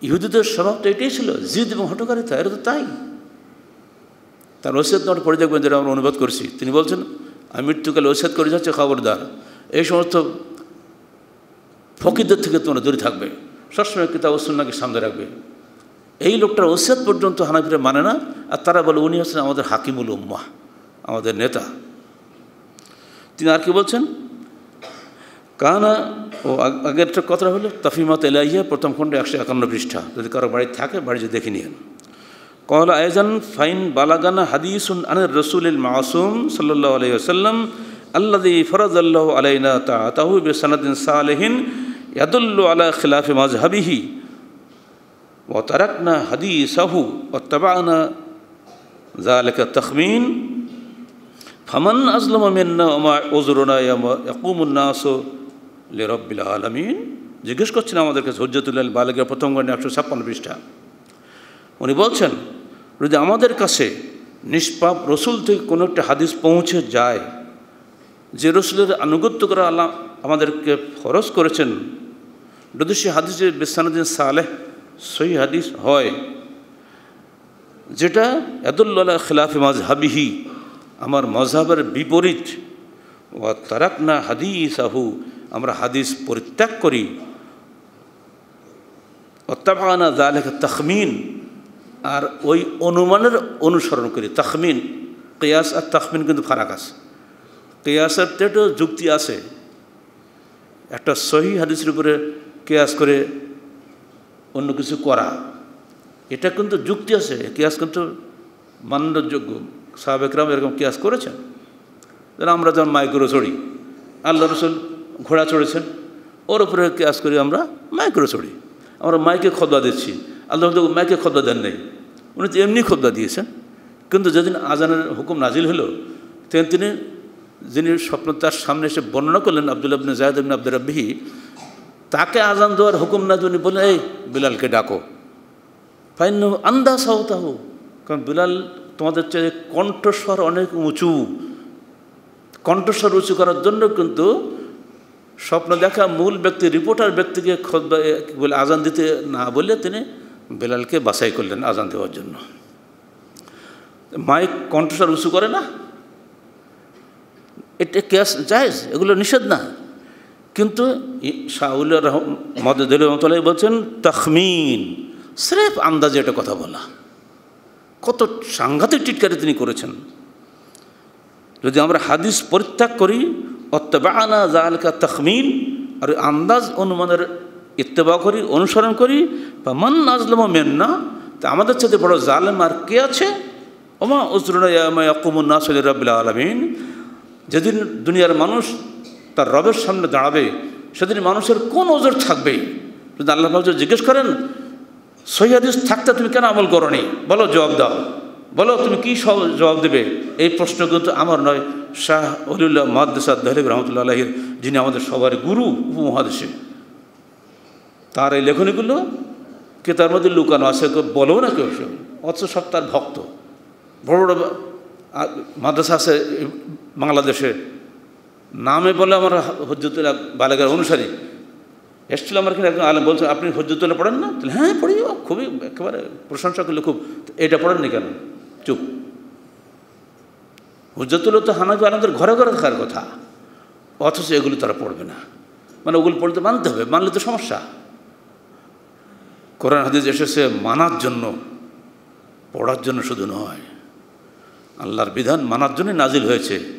ইহুদিদের স্বভাবটা এটাই ছিল, জিদ এবং হটকারিতা, এরা তো তাই। তার ওসিয়ত নোট পড়ে দেখবেন যেটা আমরা অনুবাদ করছি। তিনি বলছেন, আমি মৃত্যুকালে ওসিয়ত করে যাচ্ছে, খবরদার। এই সমস্ত ফকিরদের থেকে তোমরা দূরে থাকবে। সবসময় কিতাব ওসুন্নাকে সামনে রাখবে। এই লোকটার ওসিয়ত পর্যন্ত হানাফিরা মানে না, আর তারা বলে, উনি হচ্ছেন আমাদের হাকিমুল উম্মা আমাদের নেতা। তিনি আর কি বলছেন? কানা, ও আগের কথা হলো, তফিমত এলাইয়া প্রথম খণ্ডে একশো একান্ন পৃষ্ঠা। যদি কারও বাড়ি থাকে, বাড়ি যে দেখে নিন কহল আয়জান ফাইন বালাগানা হাদিসুন আনের রসুল মাসুম সাল্লাহ আলাইসাল্লাম আল্লাদি ফরজাল্লাহ আলাইনা তাহু বেসানাদিন সালেহিন, ইয়াদুল্লু আলা খিলাফে মাজহাবিহি ওতরকনা হদিসাহু ওতবানা জালেক তখমিন ফমন আজলম ওজরুনা ইয়াকুমুন্নাস লিরব্বিল আলমিন জিজ্ঞেস করছেন আমাদের কাছে হজ্জতুল্লাহ বালকের প্রথম গণে একশো ছাপ্পান্ন পৃষ্ঠা। উনি বলছেন, যদি আমাদের কাছে নিষ্পাপ রসুল থেকে কোনো একটা হাদিস পৌঁছে যায়, যে রসুলের আনুগত্য করা আল্লাহ আমাদেরকে ফরজ করেছেন, যদি সে হাদিসের বিশ্বানুদ্দিন সালেহ সই হাদিস হয়, যেটা এদুল্লাহ খিলাফে মাজহাবিহি আমার মজহাবের বিপরীত। ও তারাক না হাদিস আহু আমরা হাদিস পরিত্যাগ করি। অত্যাবানা জালেখা তখমিন, আর ওই অনুমানের অনুসরণ করি। তখমিন, কেয়াস আর তখমিন কিন্তু ফারাক আছে। কেয়াসের তো যুক্তি আছে। একটা সহি হাদিসের উপরে কেয়াস করে অন্য কিছু করা। এটা কিন্তু যুক্তি আছে, কেয়াস কিন্তু মান্যযোগ্য সাহাবেকরাম এরকম কেয়াস করেছেন। যেন আমরা যেমন মাইক্রো চড়ি, আল্লাহ রসুল ঘোড়া চড়েছেন, ওর উপরে কেয়াস করি আমরা মাইক্রো চড়ি। আমরা মাইকে খদবা দিচ্ছি। আল্লাহ মাইকে খদবা দেন নেই। উনি তো এমনি খদবা দিয়েছেন। কিন্তু যেদিন আজানের হুকুম নাজিল হলো তেন তিনি, যিনি স্বপ্ন তার সামনে এসে বর্ণনা করলেন, আবদুল্লাহ আবিন জায়দ আবিন আব্দুল রাব্বিহি তাকে আজান দেওয়ার হুকুম না উনি বললেন, এই বিলালকে ডাকো। ফাইন আন্দাজ হও সাহতাহ কারণ বিলাল তোমাদের চেয়ে কণ্ঠস্বর অনেক উঁচু। কণ্ঠস্বর উঁচু করার জন্য কিন্তু স্বপ্ন দেখা মূল ব্যক্তি, রিপোর্টার ব্যক্তিকে খোদ বলে, আজান দিতে না বলে তিনি বেলালকে বাছাই করলেন আজান দেওয়ার জন্য। মাইক কণ্ঠস্বর উঁচু করে না? এটা ক্যাশ জায়জ? এগুলো নিষেধ না? কিন্তু শাহুল মদুল রহমতুল্লাহ বলছেন, তখমিন। স্রেফ আন্দাজে এটা কথা বলা। কত সাংঘাতিক টিটকারি তিনি করেছেন। যদি আমরা হাদিস পরিত্যাগ করি অত্তবানা জালকা তখমিন। আর আন্দাজ অনুমানের ইত্তেবা করি, অনুসরণ করি বা মান আজলম মেন না তা আমাদের সাথে বড় জালেম আর কে আছে? ওমা উজরুনাকুমুন্না সলি রবিল আলমিন। যেদিন দুনিয়ার মানুষ তার রবের সামনে দাঁড়াবে, সেদিন মানুষের কোন ওজোর থাকবে? যদি আল্লাহ জিজ্ঞেস করেন সহিদিস থাকতে তুমি কেন আমল করনি? বলো, জবাব দাও। বলো, তুমি কী সব জবাব দেবে? এই প্রশ্ন কিন্তু আমার নয়। শাহ অলিউল্লাহ মাদ্দাদ দহলিব রহমতুল্লাহ আলহির যিনি আমাদের সবার গুরু, উপমহাদেশে। তার এই লেখনীগুলো কে তার মধ্যে লুকানো আছে, কেউ বলো না কেউ সে। অথচ সব তার ভক্ত। বড় বড় মাদ্রাসা আছে, বাংলাদেশে। নামে বলে আমার হজ্জতুল্লাহ বালেগার অনুসারী। এসছিল আমার এখানে একজন আলম বলছেন আপনি হজ্জতুল্লাহ পড়েন না? তাহলে হ্যাঁ পড়ি খুবই একেবারে প্রশংসা করলে, খুব। এটা পড়েননি কেন? চুপ। হজ্জতুল্লাহ তো হানাবি আলমদের ঘরে ঘরে থাকার কথা। অথচ এগুলো তারা পড়বে না। মানে ওগুলো পড়তে মানতে হবে, মানলে তো সমস্যা। কোরআন হাদিস এসেছে, মানার জন্য, পড়ার জন্য শুধু নয়। আল্লাহর বিধান মানার জন্যই নাজিল হয়েছে।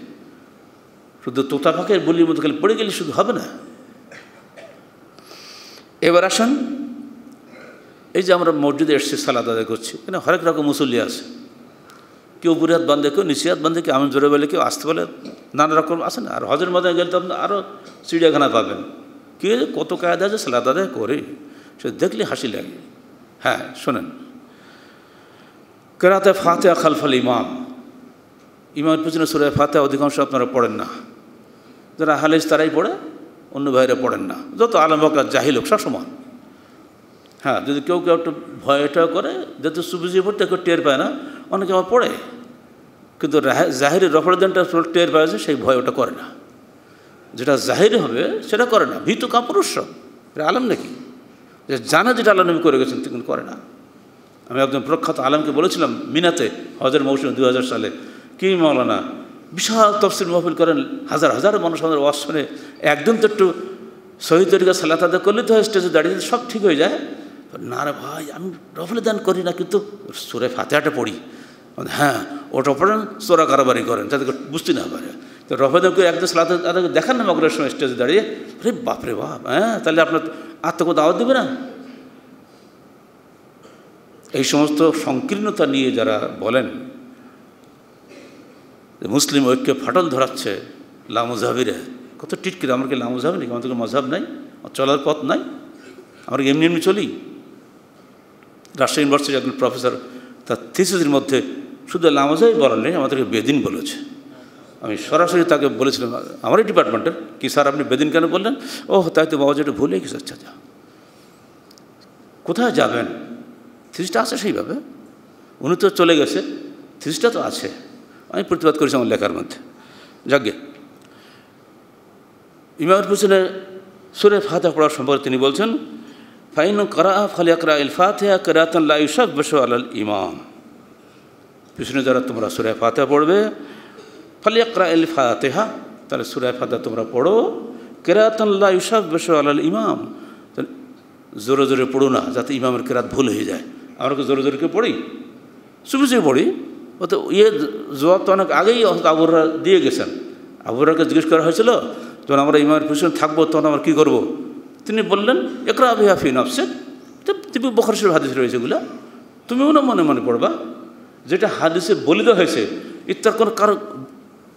শুধু তোতা পাখের বলির মতো খালি পড়ে গেলে শুধু হবে না। এবার আসুন, এই যে আমরা মসজিদে এসছি সালাদ আদায় করছি, এখানে হরেক রকম মুসল্লি আছে। কেউ বুড়ি হাত বান্ধে কেউ নিচে হাত বান্ধে কেউ আমি জোরে বলে, কেউ আসতে বলে, নানা রকম আছে না। আর হজের মধ্যে গেলে তো আপনি আরও চিড়িয়াখানা পাবেন। কে কত কায়দা আছে সালাদ আদায় করে, সে দেখলে হাসি লাগে। হ্যাঁ শোনেন। কেরাতে ফাতে খালফাল ইমাম। ইমামের পিছনে সুরে ফাতে অধিকাংশ আপনারা পড়েন না। যারা হালেজ তারাই পড়ে, অন্য ভাইরা পড়েন না। যত আলম বকার জাহিল হোক সবসময় হ্যাঁ যদি কেউ কেউ একটু ভয়টা করে যাতে সুবিজি পড়তে কেউ টের পায় না, অনেকে আমার পড়ে। কিন্তু জাহিরের রফরদানটা টের পায় যে সেই ভয় ওটা করে না। যেটা জাহির হবে, সেটা করে না। ভীত কাপুরুষ এটা আলম নাকি? যে জানা যেটা আল্লাহ নবী করে গেছেন তিনি করে না। আমি একজন প্রখ্যাত আলমকে বলেছিলাম, মিনাতে হজের মৌসুম দু হাজার সালে, কি মৌলানা বিশাল তফসিল মহফিল করেন, হাজার হাজার মানুষ আমাদের ওয়াজ শুনে একদিন তো একটু শহীদ তরিকা সালাত আদা করলে তো স্টেজে দাঁড়িয়ে সব ঠিক হয়ে যায়। না রে ভাই, আমি রফলে দান করি না, কিন্তু সুরে ফাতেহাটা পড়ি। হ্যাঁ ওটা পড়েন চোরা কারবারি করেন, যাতে বুঝতে না পারে। তো করে একদম সালাত আদাকে দেখান না মগরের সময় স্টেজে দাঁড়িয়ে, আরে বাপরে বাপ হ্যাঁ তাহলে আপনার আত্মকে দাওয়াত দেবে না? এই সমস্ত সংকীর্ণতা নিয়ে যারা বলেন মুসলিম ঐক্য ফাটল ধরাচ্ছে লামুজাহাবিরা। কত টিটকির আমার কি লামুজাহাব নাকি? আমাদের মজাব নাই, চলার পথ নাই। আমরা এমনি এমনি চলি? রাজশাহী ইউনিভার্সিটির একজন প্রফেসর তার থিসিসের মধ্যে শুধু লামাজাই বলার নেই, আমাদেরকে বেদিন বলেছে। আমি সরাসরি তাকে বলেছিলাম, আমারই ডিপার্টমেন্টের, কি স্যার আপনি বেদিন কেন বললেন? ও তাই তো বাবা, যেটা ভুলে গেছে। আচ্ছা আচ্ছা। কোথায় যাবেন? থিসটা আছে সেইভাবে। উনি তো চলে গেছে। থিসটা তো আছে। আমি প্রতিবাদ করেছি আমার লেখার মধ্যে। যাকে ইমামের পিছনে সুরে ফাতে পড়ার সম্পর্কে তিনি বলছেন, ফাইন করা ফলে আকরা ইল ফাতেহা কেরাতন বসো আলাল ইমাম। পিছনে যারা তোমরা সুরে ফাতে পড়বে ফালে আকরা ইল ফাতেহা। তাহলে সুরে ফাতে তোমরা পড়ো কেরাতন লাইসব বসো আলাল ইমাম। জোরে জোরে পড়ো না, যাতে ইমামের কেরাত ভুল হয়ে যায়। আমরা কি জোরে জোরে পড়ি? চুপি পড়ি। তো ইয়ে জবাব তো অনেক আগেই আবুরা দিয়ে গেছেন। আবুরাকে জিজ্ঞেস করা হয়েছিল যখন আমরা ইমামের পিছনে থাকব, তখন আমরা কী করব? তিনি বললেন একরা আবি হাফি নফসে তুমি বখর শরীফ হাদিস রয়েছে এগুলা। তুমিও না মনে মনে পড়বা? যেটা হাদিসে বলিত হয়েছে, ইত্যার কোনো কারও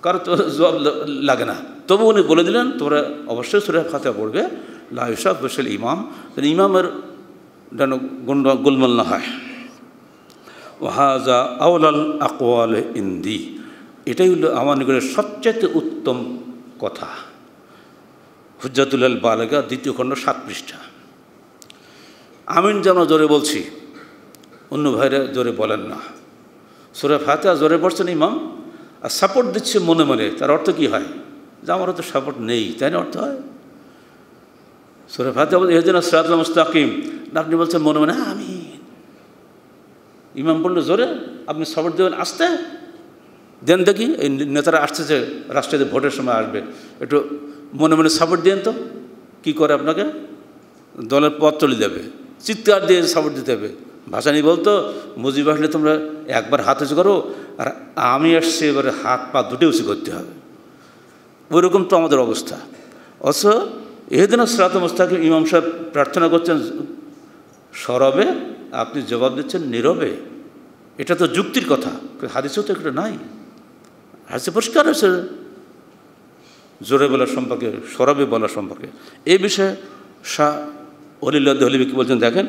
কারও তো জবাব লাগে না। তবু উনি বলে দিলেন, তোমরা অবশ্যই সুরে ফাতে পড়বে। লাইসাব বসেল ইমাম। ইমামের যেন গোলমাল না হয়। ওহাজা আউলাল আকওয়াল ইন্দি। এটাই হলো আমার নিকটের সবচেয়ে উত্তম কথা। হুজ্জাতুল্লাল বালেগা দ্বিতীয় খণ্ড সাত পৃষ্ঠা। আমিন যেন জোরে বলছি, অন্য ভাইরা জোরে বলেন না। সুরে ফাতে জোরে পড়ছেন ইমাম, আর সাপোর্ট দিচ্ছে মনে মনে। তার অর্থ কি হয়? যে আমার তো সাপোর্ট নেই, তাই না অর্থ হয়? সুরে ফাতে এই জন্য সিরাতুল মুস্তাকিম। আপনি বলছেন মনে মনে হ্যাঁ আমি ইমাম বলল, জোরে, আপনি সাপোর্ট দেবেন, আসতে। দেন দেখি, এই নেতারা আসতেছে রাষ্ট্রীয় ভোটের সময় আসবে। একটু মনে মনে সাপোর্ট দেন তো, কী করে আপনাকে? দলের পথ চলে যাবে চিৎকার দিয়ে সাপোর্ট দিতে হবে। ভাষানি বলতো, মুজিব আসলে তোমরা একবার হাত উঁচু করো, আর আমি আসছি, এবারে হাত পা দুটো উঁচু করতে হবে। ওইরকম তো আমাদের অবস্থা। অথচ এদিনও শ্রাত মোস্তাকে ইমাম সাহেব প্রার্থনা করছেন সরবে, আপনি জবাব দিচ্ছেন নীরবে। এটা তো যুক্তির কথা। হাদিসেও তো একটা নাই। হাদিসে পরিষ্কার হয়েছে জোরে বলার সম্পর্কে, সরবে বলার সম্পর্কে। এই বিষয়ে শাহ অলিল্লাহ হলিবি কি বলছেন দেখেন?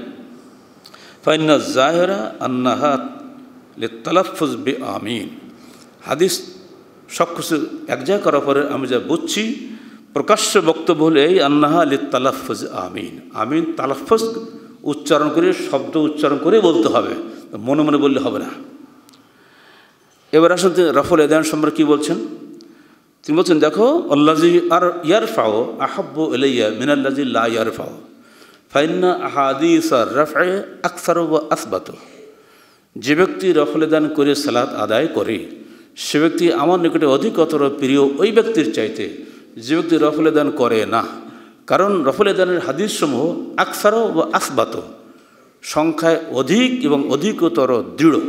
ফাইনা জাহেরা আন্নাহাত তালাফুজ বে আমিন হাদিস সব কিছু এক জায়গা করার পরে আমি যা বুঝছি, প্রকাশ্য বক্তব্য হলে এই আন্নাহা লে তালাফুজ আমিন। আমিন তালাফুজ উচ্চারণ করে, শব্দ উচ্চারণ করে বলতে হবে। মনে মনে বললে হবে না। এবার আসলে রাফুল এদান সম্পর্কে কী বলছেন? তিনি বলছেন, দেখো আল্লাজি আর ইয়ার ফাও আহাব্ব এলাইয়া মিনাল্লাজি লা ইয়ার ফাও ফাইন্না আহাদিস আর রাফে আকসার ও আসবাত। যে ব্যক্তি রফলে দান করে সালাত আদায় করে, সে ব্যক্তি আমার নিকটে অধিকতর প্রিয় ওই ব্যক্তির চাইতে যে ব্যক্তি রফলে দান করে না। কারণ রফলে দানের হাদিসসমূহ আকসার ও আসবাত। সংখ্যায় অধিক এবং অধিকতর দৃঢ়।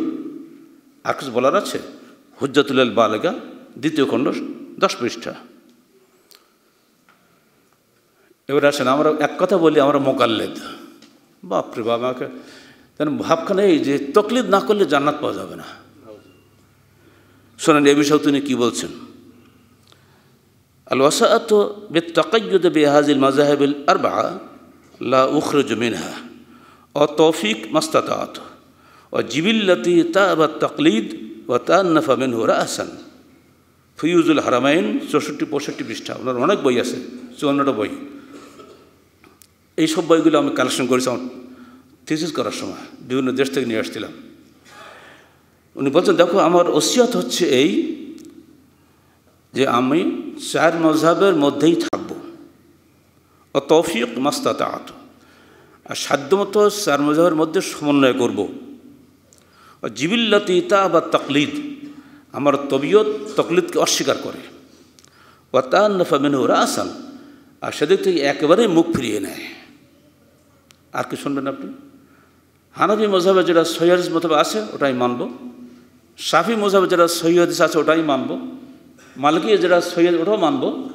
আর কিছু বলার আছে হুজ্জাতুল্লাল বালেগা, দ্বিতীয় খণ্ড, দশ পৃষ্ঠা। এবার আসেন, আমরা এক কথা বলি, আমরা মোকাল্লেদ। বাপরে বাবা আমাকে যেন ভাবখানে এই যে তকলিদ না করলে জান্নাত পাওয়া যাবে না। শোনেন, এ বিষয়ে তিনি কী বলছেন? আল ওয়াসাত বে তকাইয়ুদ বে হাজিল মাজাহেবিল আরবা লা উখরুজ মিনহা ও তৌফিক মাস্তাতাত ও জিবিল্লতি তা বা তকলিদ ও তা নফা মিনহু রাসান ফিউজুল হারামাইন চৌষট্টি পঁয়ষট্টি পৃষ্ঠা ওনার অনেক বই আছে, চুয়ান্নটা বই। এই সব বইগুলো আমি কালেকশন করেছি আমার থিসিস করার সময়, বিভিন্ন দেশ থেকে নিয়ে আসছিলাম। উনি বলছেন, দেখো, আমার ওসিয়ত হচ্ছে এই যে আমি চার মজাবের মধ্যেই থাকব। ও তৌফিক মাস্তাত আর সাধ্যমতো চার মজাবের মধ্যে সমন্বয় করব। জিবিল্লাতি তা বা তকলিদ। আমার তবিয়ত তকলিদকে অস্বীকার করে। ও তার নফা মেনু আসান আর সেদিক থেকে একেবারেই মুখ ফিরিয়ে নেয়। আর কি শুনবেন আপনি? হানাফি মজাবে যেটা সৈয়াদিস মতবে আছে, ওটাই মানব। সাফি মজাবে যেটা সৈয়াদিস আছে, ওটাই মানব। মালিকিয়া যারা সৈয়দ, ওটাও মানবো।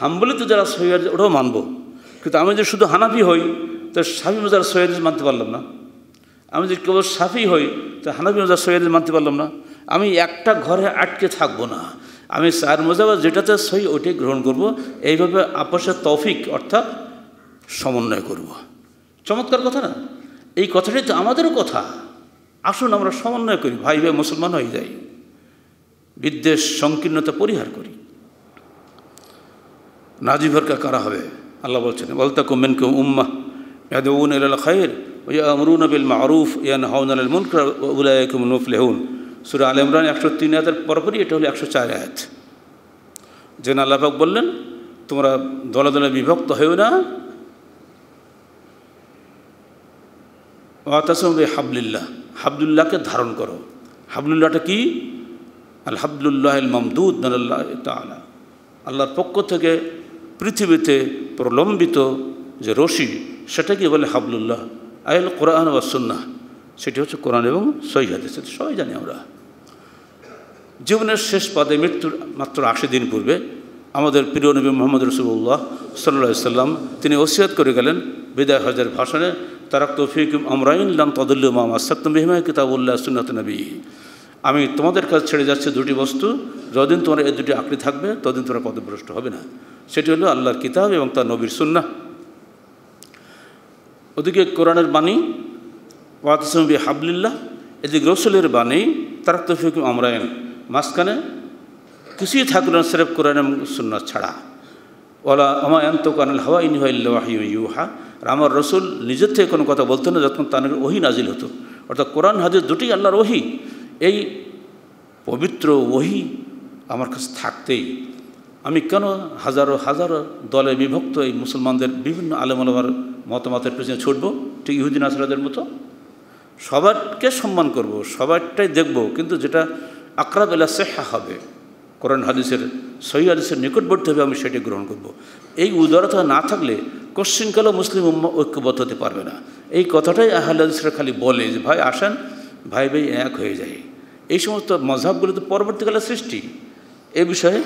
হাম্বলিতে যারা সৈয়দ, ওটাও মানবো। কিন্তু আমি যদি শুধু হানাফি হই, তো সাফি মজার সৈয়দ মানতে পারলাম না। আমি যদি কেবল সাফি হই, তো হানাফি মজার সৈয়দ মানতে পারলাম না। আমি একটা ঘরে আটকে থাকব না। আমি চার মজাব যেটাতে সই ওইটাই গ্রহণ করব। এইভাবে আপসের তৌফিক অর্থাৎ সমন্বয় করব। চমৎকার কথা না? এই কথাটাই তো আমাদেরও কথা। আসুন আমরা সমন্বয় করি, ভাই ভাই মুসলমান হয়ে যাই। বিদ্বেষ, সংকীর্ণতা পরিহার করি। নাজিভরকা কারা হবে? আল্লাহ বলছেন বলতা কুমেন কেউ উম্মা ইয়াদউন ইলাল খায়র ওয়া বিল মারুফ ইয়ানহাউনা আনিল মুনকার ওয়া উলাইকুম মুফলিহুন। সূরা আল ইমরান 103 আয়াতের পরপরই এটা হলো 104 আয়াত। যেন আল্লাহ বললেন, তোমরা দলে দলে বিভক্ত হয়েও না। ওয়াতাসম হাবলিল্লাহ হাবদুল্লাহকে ধারণ করো। হাবলুল্লাহটা কি? আল হাবদুল্লাহ মমদুদ নাল্লাহ তালা আল্লাহর পক্ষ থেকে পৃথিবীতে প্রলম্বিত যে রশি, সেটাকে বলে হাবলুল্লাহ। আয়াল কোরআন বা সুন্না সেটি হচ্ছে কোরআন এবং সই হাদিস। সবাই জানি আমরা। জীবনের শেষ পদে মৃত্যুর মাত্র আশি দিন পূর্বে আমাদের প্রিয় নবী মোহাম্মদ রসুল্লাহ সাল্লা সাল্লাম, তিনি ওসিয়াত করে গেলেন বিদায় হজের ভাষণে, তারাক তৌফিকুম আমরাইন লাম তদুল্লু মামা সত্যম বিহিমা কিতাবুল্লাহ সুন্নত নবী। আমি তোমাদের কাছে ছেড়ে যাচ্ছে দুটি বস্তু। যদিন তোমার এই দুটি আঁকড়ে থাকবে, ততদিন তোমরা পদভ্রষ্ট হবে না। সেটি হলো আল্লাহর কিতাব এবং তার নবীর সুন্না ওদিকে কোরআনের বাণী ওয়াতসম্বি হাবলিল্লাহ এদিকে রসুলের বাণী তারাক তৌফিকুম আমরাইন। মাঝখানে, কিছুই থাকল না সেরেফ কোরআন এবং সুন্না ছাড়া। ওলা আমা এন্ত কানাল হাওয়া ইন ইউহা। আর আমার রসুল নিজের থেকে কোনো কথা বলতো না যখন তার ওহি নাজিল হতো। অর্থাৎ কোরআন হাজির দুটি আল্লাহর ওহি। এই পবিত্র ওহি আমার কাছে থাকতেই আমি কেন হাজারো হাজারো দলে বিভক্ত এই মুসলমানদের বিভিন্ন আলমার মতামতের পেছনে ছুটব? ঠিক ইহুদিন আসরাদের মতো? সবারকে সম্মান করব, সবারটাই দেখব, কিন্তু যেটা আকরাব এলা সেহা হবে, কোরআন হাদিসের, সহি হাদিসের নিকটবর্তী হবে, আমি সেটি গ্রহণ করব। এই উদারতা না থাকলে কোশ্চিনকালেও মুসলিম ঐক্যবদ্ধ হতে পারবে না। এই কথাটাই আহ্লাদ হাদিসরা খালি বলে যে, ভাই, আসেন ভাই ভাই এক হয়ে যায়। এই সমস্ত মজাবগুলো তো পরবর্তীকালে সৃষ্টি। এ বিষয়ে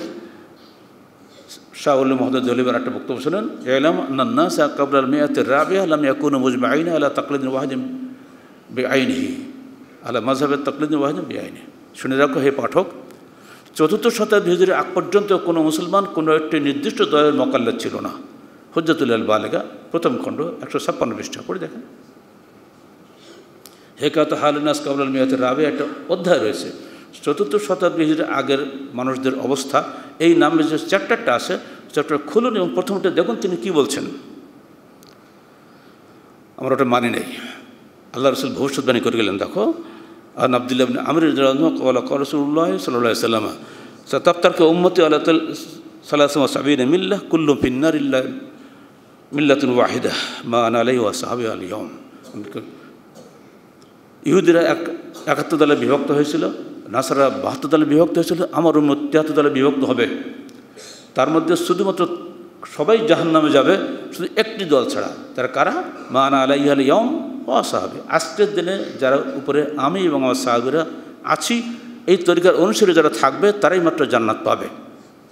শাহুল মোহাম্মদ জলিবার একটা বক্তব্য শোনেন এলাম নান্না সা কাবলাল মেয়াতে রাবে আলাম ইয়াকুন মুজবে আইন আল্লাহ তকলিদিন ওয়াহিদিন বে আইনহি আল্লাহ মজাবের তকলিদিন ওয়াহিদিন বে আইনি শুনে রাখো হে পাঠক, চতুর্থ শতাব্দী হিজুরি আগ পর্যন্ত কোনো মুসলমান কোনো একটি নির্দিষ্ট দলের মোকাল্লা ছিল না। হজ্জাতুল্লাল বালেগা প্রথম খণ্ড একশো ছাপ্পান্ন পৃষ্ঠা করে দেখেন। হেকাত হালিনাস কাবুল মিয়াতের রাবে একটা অধ্যায় রয়েছে। চতুর্থ শতাব্দী আগের মানুষদের অবস্থা, এই নামে যে চ্যাপ্টারটা আছে, চ্যাপ্টার খুলুন এবং প্রথমটা দেখুন তিনি কি বলছেন। আমরা ওটা মানি নেই। আল্লাহ রসুল ভবিষ্যৎবাণী করে গেলেন, দেখো। আর আবদুল্লাহ আমির রসুল্লাহ সাল্লাহ সাল্লাম তপ্তারকে উম্মতি আল্লাহ সাল্লাহ সাবিন মিল্লাহ, কুল্লুম ফিন্নার ইল্লা মিল্লাতুন ওয়াহিদা, মা আন আলাই ওয়া সাহাবি আলিয়ম ইহুদিরা এক, একাত্তর দলে বিভক্ত হয়েছিল নাসারা বাহাত্তর দলে বিভক্ত হয়েছিল, আমার উম্মত তিয়াত্তর দলে বিভক্ত হবে। তার মধ্যে শুধুমাত্র সবাই জাহান নামে যাবে, শুধু একটি দল ছাড়া। তারা কারা? মা আনা আলাই আলিয়ম অসাহাবি আজকের দিনে যারা উপরে আমি এবং আমার সাহাবিরা আছি, এই তরিকার অনুসারে যারা থাকবে, তারাই মাত্র জান্নাত পাবে।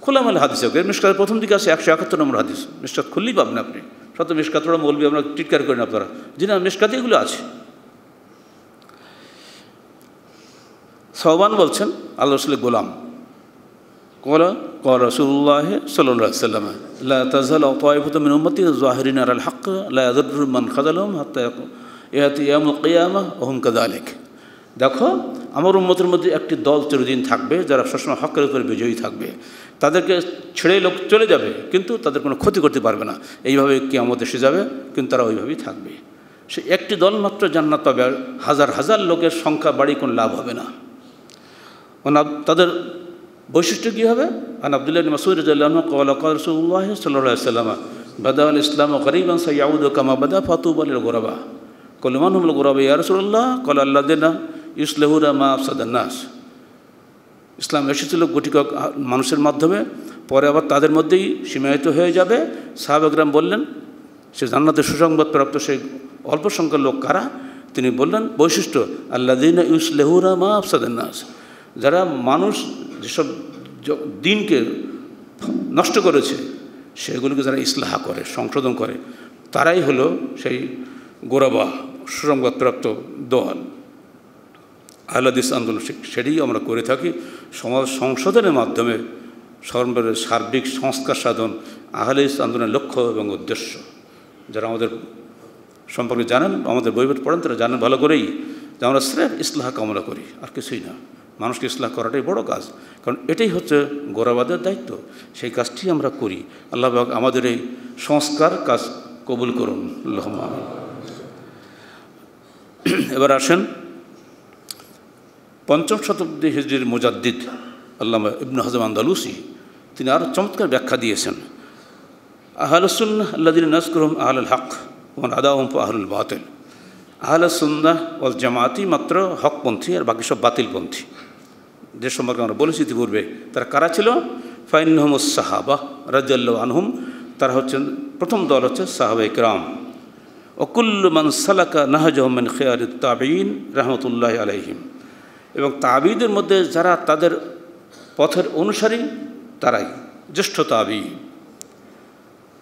খোলামেলা হাদিস হোক মিসকাতের প্রথম দিকে আছে একশো একাত্তর নম্বর হাদিস। মিসকাত খুললেই পাবেন আপনি। শত মিসকাতরা বলবি আমরা টিটকার করেন আপনারা। জি না মিসকাতে, এগুলো আছে। সহবান বলছেন, আল্লাহ রসুলের গোলাম। কল কল সাল্লাম তাজাল তাইফত মিন উম্মতি জাহিরিন আল হক, লা ইয়াদুর মান খাযালহুম হাত্তা কিয়ামা ওহুম কাযালিক। দেখো, আমার উম্মতের মধ্যে একটি দল চিরদিন থাকবে, যারা সবসময় হকের উপরে বিজয়ী থাকবে। তাদেরকে ছেড়ে লোক চলে যাবে, কিন্তু তাদের কোনো ক্ষতি করতে পারবে না। এইভাবে কিয়ামত এসে যাবে, কিন্তু তারা ওইভাবেই থাকবে। সে একটি দল মাত্র জান্নাত পাবে, আর হাজার হাজার লোকের সংখ্যা বাড়ি কোনো লাভ হবে না। তাদের বৈশিষ্ট্য কী হবে? আন আবদুল্লাহ মাসুদ রসুল্লাহ সাল্লাহ সাল্লামা বাদা আল ইসলাম গরিবান সৈয়াউদ কামা বাদা ফাতুব আল গোরাবা। কলমান হমল গোরাবা ইয়া রসুল্লাহ কল আল্লাহ দিনা ইসলাহুরা মা আফসাদান্নাস ইসলাম এসেছিল গুটিকক মানুষের মাধ্যমে, পরে আবার তাদের মধ্যেই সীমায়িত হয়ে যাবে। সাহাবেকরাম বললেন, সে জান্নাতের সুসংবাদপ্রাপ্ত সেই অল্প সংখ্যার লোক কারা? তিনি বললেন, বৈশিষ্ট্য আল্লাহ দিন ইউসলেহুরা মা আফসাদান্নাস যারা মানুষ যেসব দিনকে নষ্ট করেছে, সেগুলোকে যারা ইসলাহা করে, সংশোধন করে, তারাই হলো সেই গোরাবা, সুসংবাদপ্রাপ্ত দল। আহলাদিস আন্দোলন সেটাই আমরা করে থাকি। সমাজ সংশোধনের মাধ্যমে সর্বের সার্বিক সংস্কার সাধন আহলিস আন্দোলনের লক্ষ্য এবং উদ্দেশ্য। যারা আমাদের সম্পর্কে জানেন, আমাদের বই পড়েন, তারা জানেন ভালো করেই যে আমরা স্রেফ ইসলাহ কামনা করি, আর কিছুই না। মানুষকে ইসলাহ করাটাই বড় কাজ। কারণ এটাই হচ্ছে গোরাবাদের দায়িত্ব। সেই কাজটি আমরা করি। আল্লাহ আমাদের এই সংস্কার কাজ কবুল করুন। আল্লাহ এবার আসেন পঞ্চম শতাব্দী হিজরির মুজাদ্দিদ আল্লামা ইবনু হাজম আন্দালুসি। তিনি আরও চমৎকার ব্যাখ্যা দিয়েছেন। আহলসুল্লাহ আল্লাদিন নজকরম আহল হক ওমান আদাহম আহলুল বাতিল। আহলসুল্লাহ ওল জামাতি মাত্র হকপন্থী আর বাকি সব বাতিলপন্থী। যে সম্পর্কে আমরা বলেছি ইতিপূর্বে, তারা কারা ছিল? ফাইনহম সাহাবা রাজ্লাহ আনহুম, তারা হচ্ছেন, প্রথম দল হচ্ছে সাহাবা ইকরাম। অকুল্লু মান সালাকা নাহাজহমিন খেয়াল তাবিন রহমতুল্লাহ আলহিম এবং তাবিদের মধ্যে যারা তাদের পথের অনুসারী, তারাই জ্যেষ্ঠ তাবি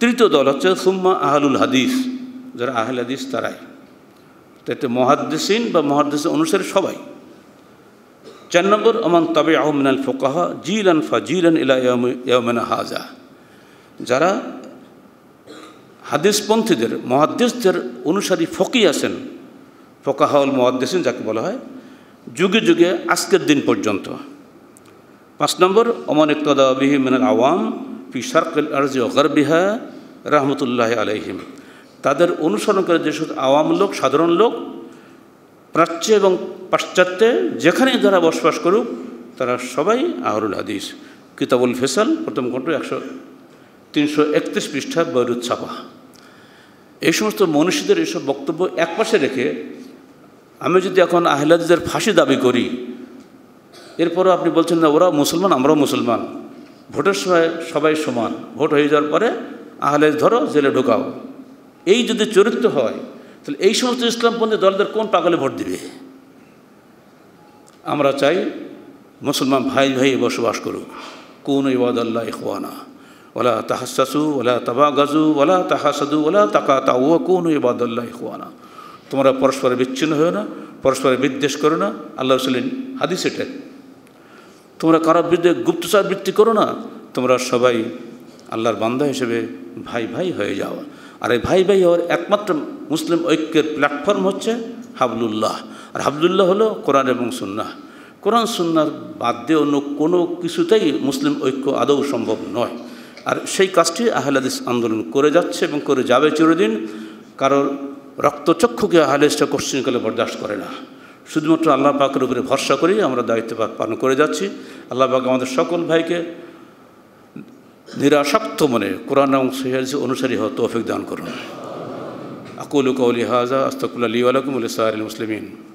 তৃতীয় দল হচ্ছে, সুম্মা আহলুল হাদিস, যারা আহল হাদিস তারাই। তাতে মহাদ্দেসিন বা মহাদ্দেশ অনুসারী সবাই। চার নম্বর অমান তবে আহমিনাল ফোকাহা জিলান ফা জিলান ইলা ইয়ামিনা হাজা। যারা হাদিসপন্থীদের মহাদ্দেশদের অনুসারী ফকি আছেন, ফোকাহাউল মহাদ্দেসিন যাকে বলা হয়, যুগে যুগে আজকের দিন পর্যন্ত। পাঁচ নম্বর অমান ইকতদা বিহি মিনাল আওয়াম ফি সার্কেল আরজি গরবিহা রহমতুল্লাহ আলহিম তাদের অনুসরণ করে যেসব আওয়াম লোক, সাধারণ লোক প্রাচ্যে এবং পাশ্চাত্যে যেখানেই যারা বসবাস করুক, তারা সবাই আহরুল হাদিস। কিতাবুল ফেসাল, প্রথম খণ্ড, একশো তিনশো একত্রিশ পৃষ্ঠা বৈরুৎ ছাপা। এই সমস্ত মনীষীদের এইসব বক্তব্য একপাশে রেখে আমি যদি এখন আহলাদিদের ফাঁসি দাবি করি, এরপরও আপনি বলছেন না ওরা মুসলমান, আমরাও মুসলমান। ভোটের সময় সবাই সমান। ভোট হয়ে যাওয়ার পরে আহলে ধরো, জেলে ঢোকাও। এই যদি চরিত্র হয় তাহলে এই সমস্ত ইসলামপন্থী দলদের কোন পাগলে ভোট দিবে? আমরা চাই মুসলমান ভাই ভাই বসবাস করুক। কোন ইবাদ আল্লাহ ইখওয়ানা। ওলা তাহাসু ওলা তাবাগাজু ওলা তাহাসাদু ওলা তাকা তাও কোন ইবাদ আল্লাহ ইখওয়ানা। তোমরা পরস্পরে বিচ্ছিন্ন হয়েও না, পরস্পরে বিদ্বেষ করো না। আল্লাহ রসুলিন হাদিস এটা। তোমরা কারোর বিরুদ্ধে গুপ্তচার বৃত্তি করো না। তোমরা সবাই আল্লাহর বান্দা হিসেবে ভাই ভাই হয়ে যাও। আর এই ভাই ভাই হওয়ার একমাত্র মুসলিম ঐক্যের প্ল্যাটফর্ম হচ্ছে হাবলুল্লাহ। আর হাবলুল্লাহ হলো কোরআন এবং সুন্নাহ। কোরআন সুন্নার বাদ দিয়ে অন্য কোনো কিছুতেই মুসলিম ঐক্য আদৌ সম্ভব নয়। আর সেই কাজটি আহলাদিস আন্দোলন করে যাচ্ছে এবং করে যাবে চিরদিন। কারোর রক্তচক্ষুকে আহলেসটা কোশ্চিনকালে বরদাস্ত করে না। শুধুমাত্র আল্লাহ পাকের উপরে ভরসা করেই আমরা দায়িত্ব পালন করে যাচ্ছি। আল্লাহ পাক আমাদের সকল ভাইকে নিরাসক্ত মনে কোরআন এবং সহিদ অনুসারী হওয়া তৌফিক দান করুন। আকুল কৌলি হাজা আস্তকুল্লা আলী আলকুম সাহিল মুসলিমিন।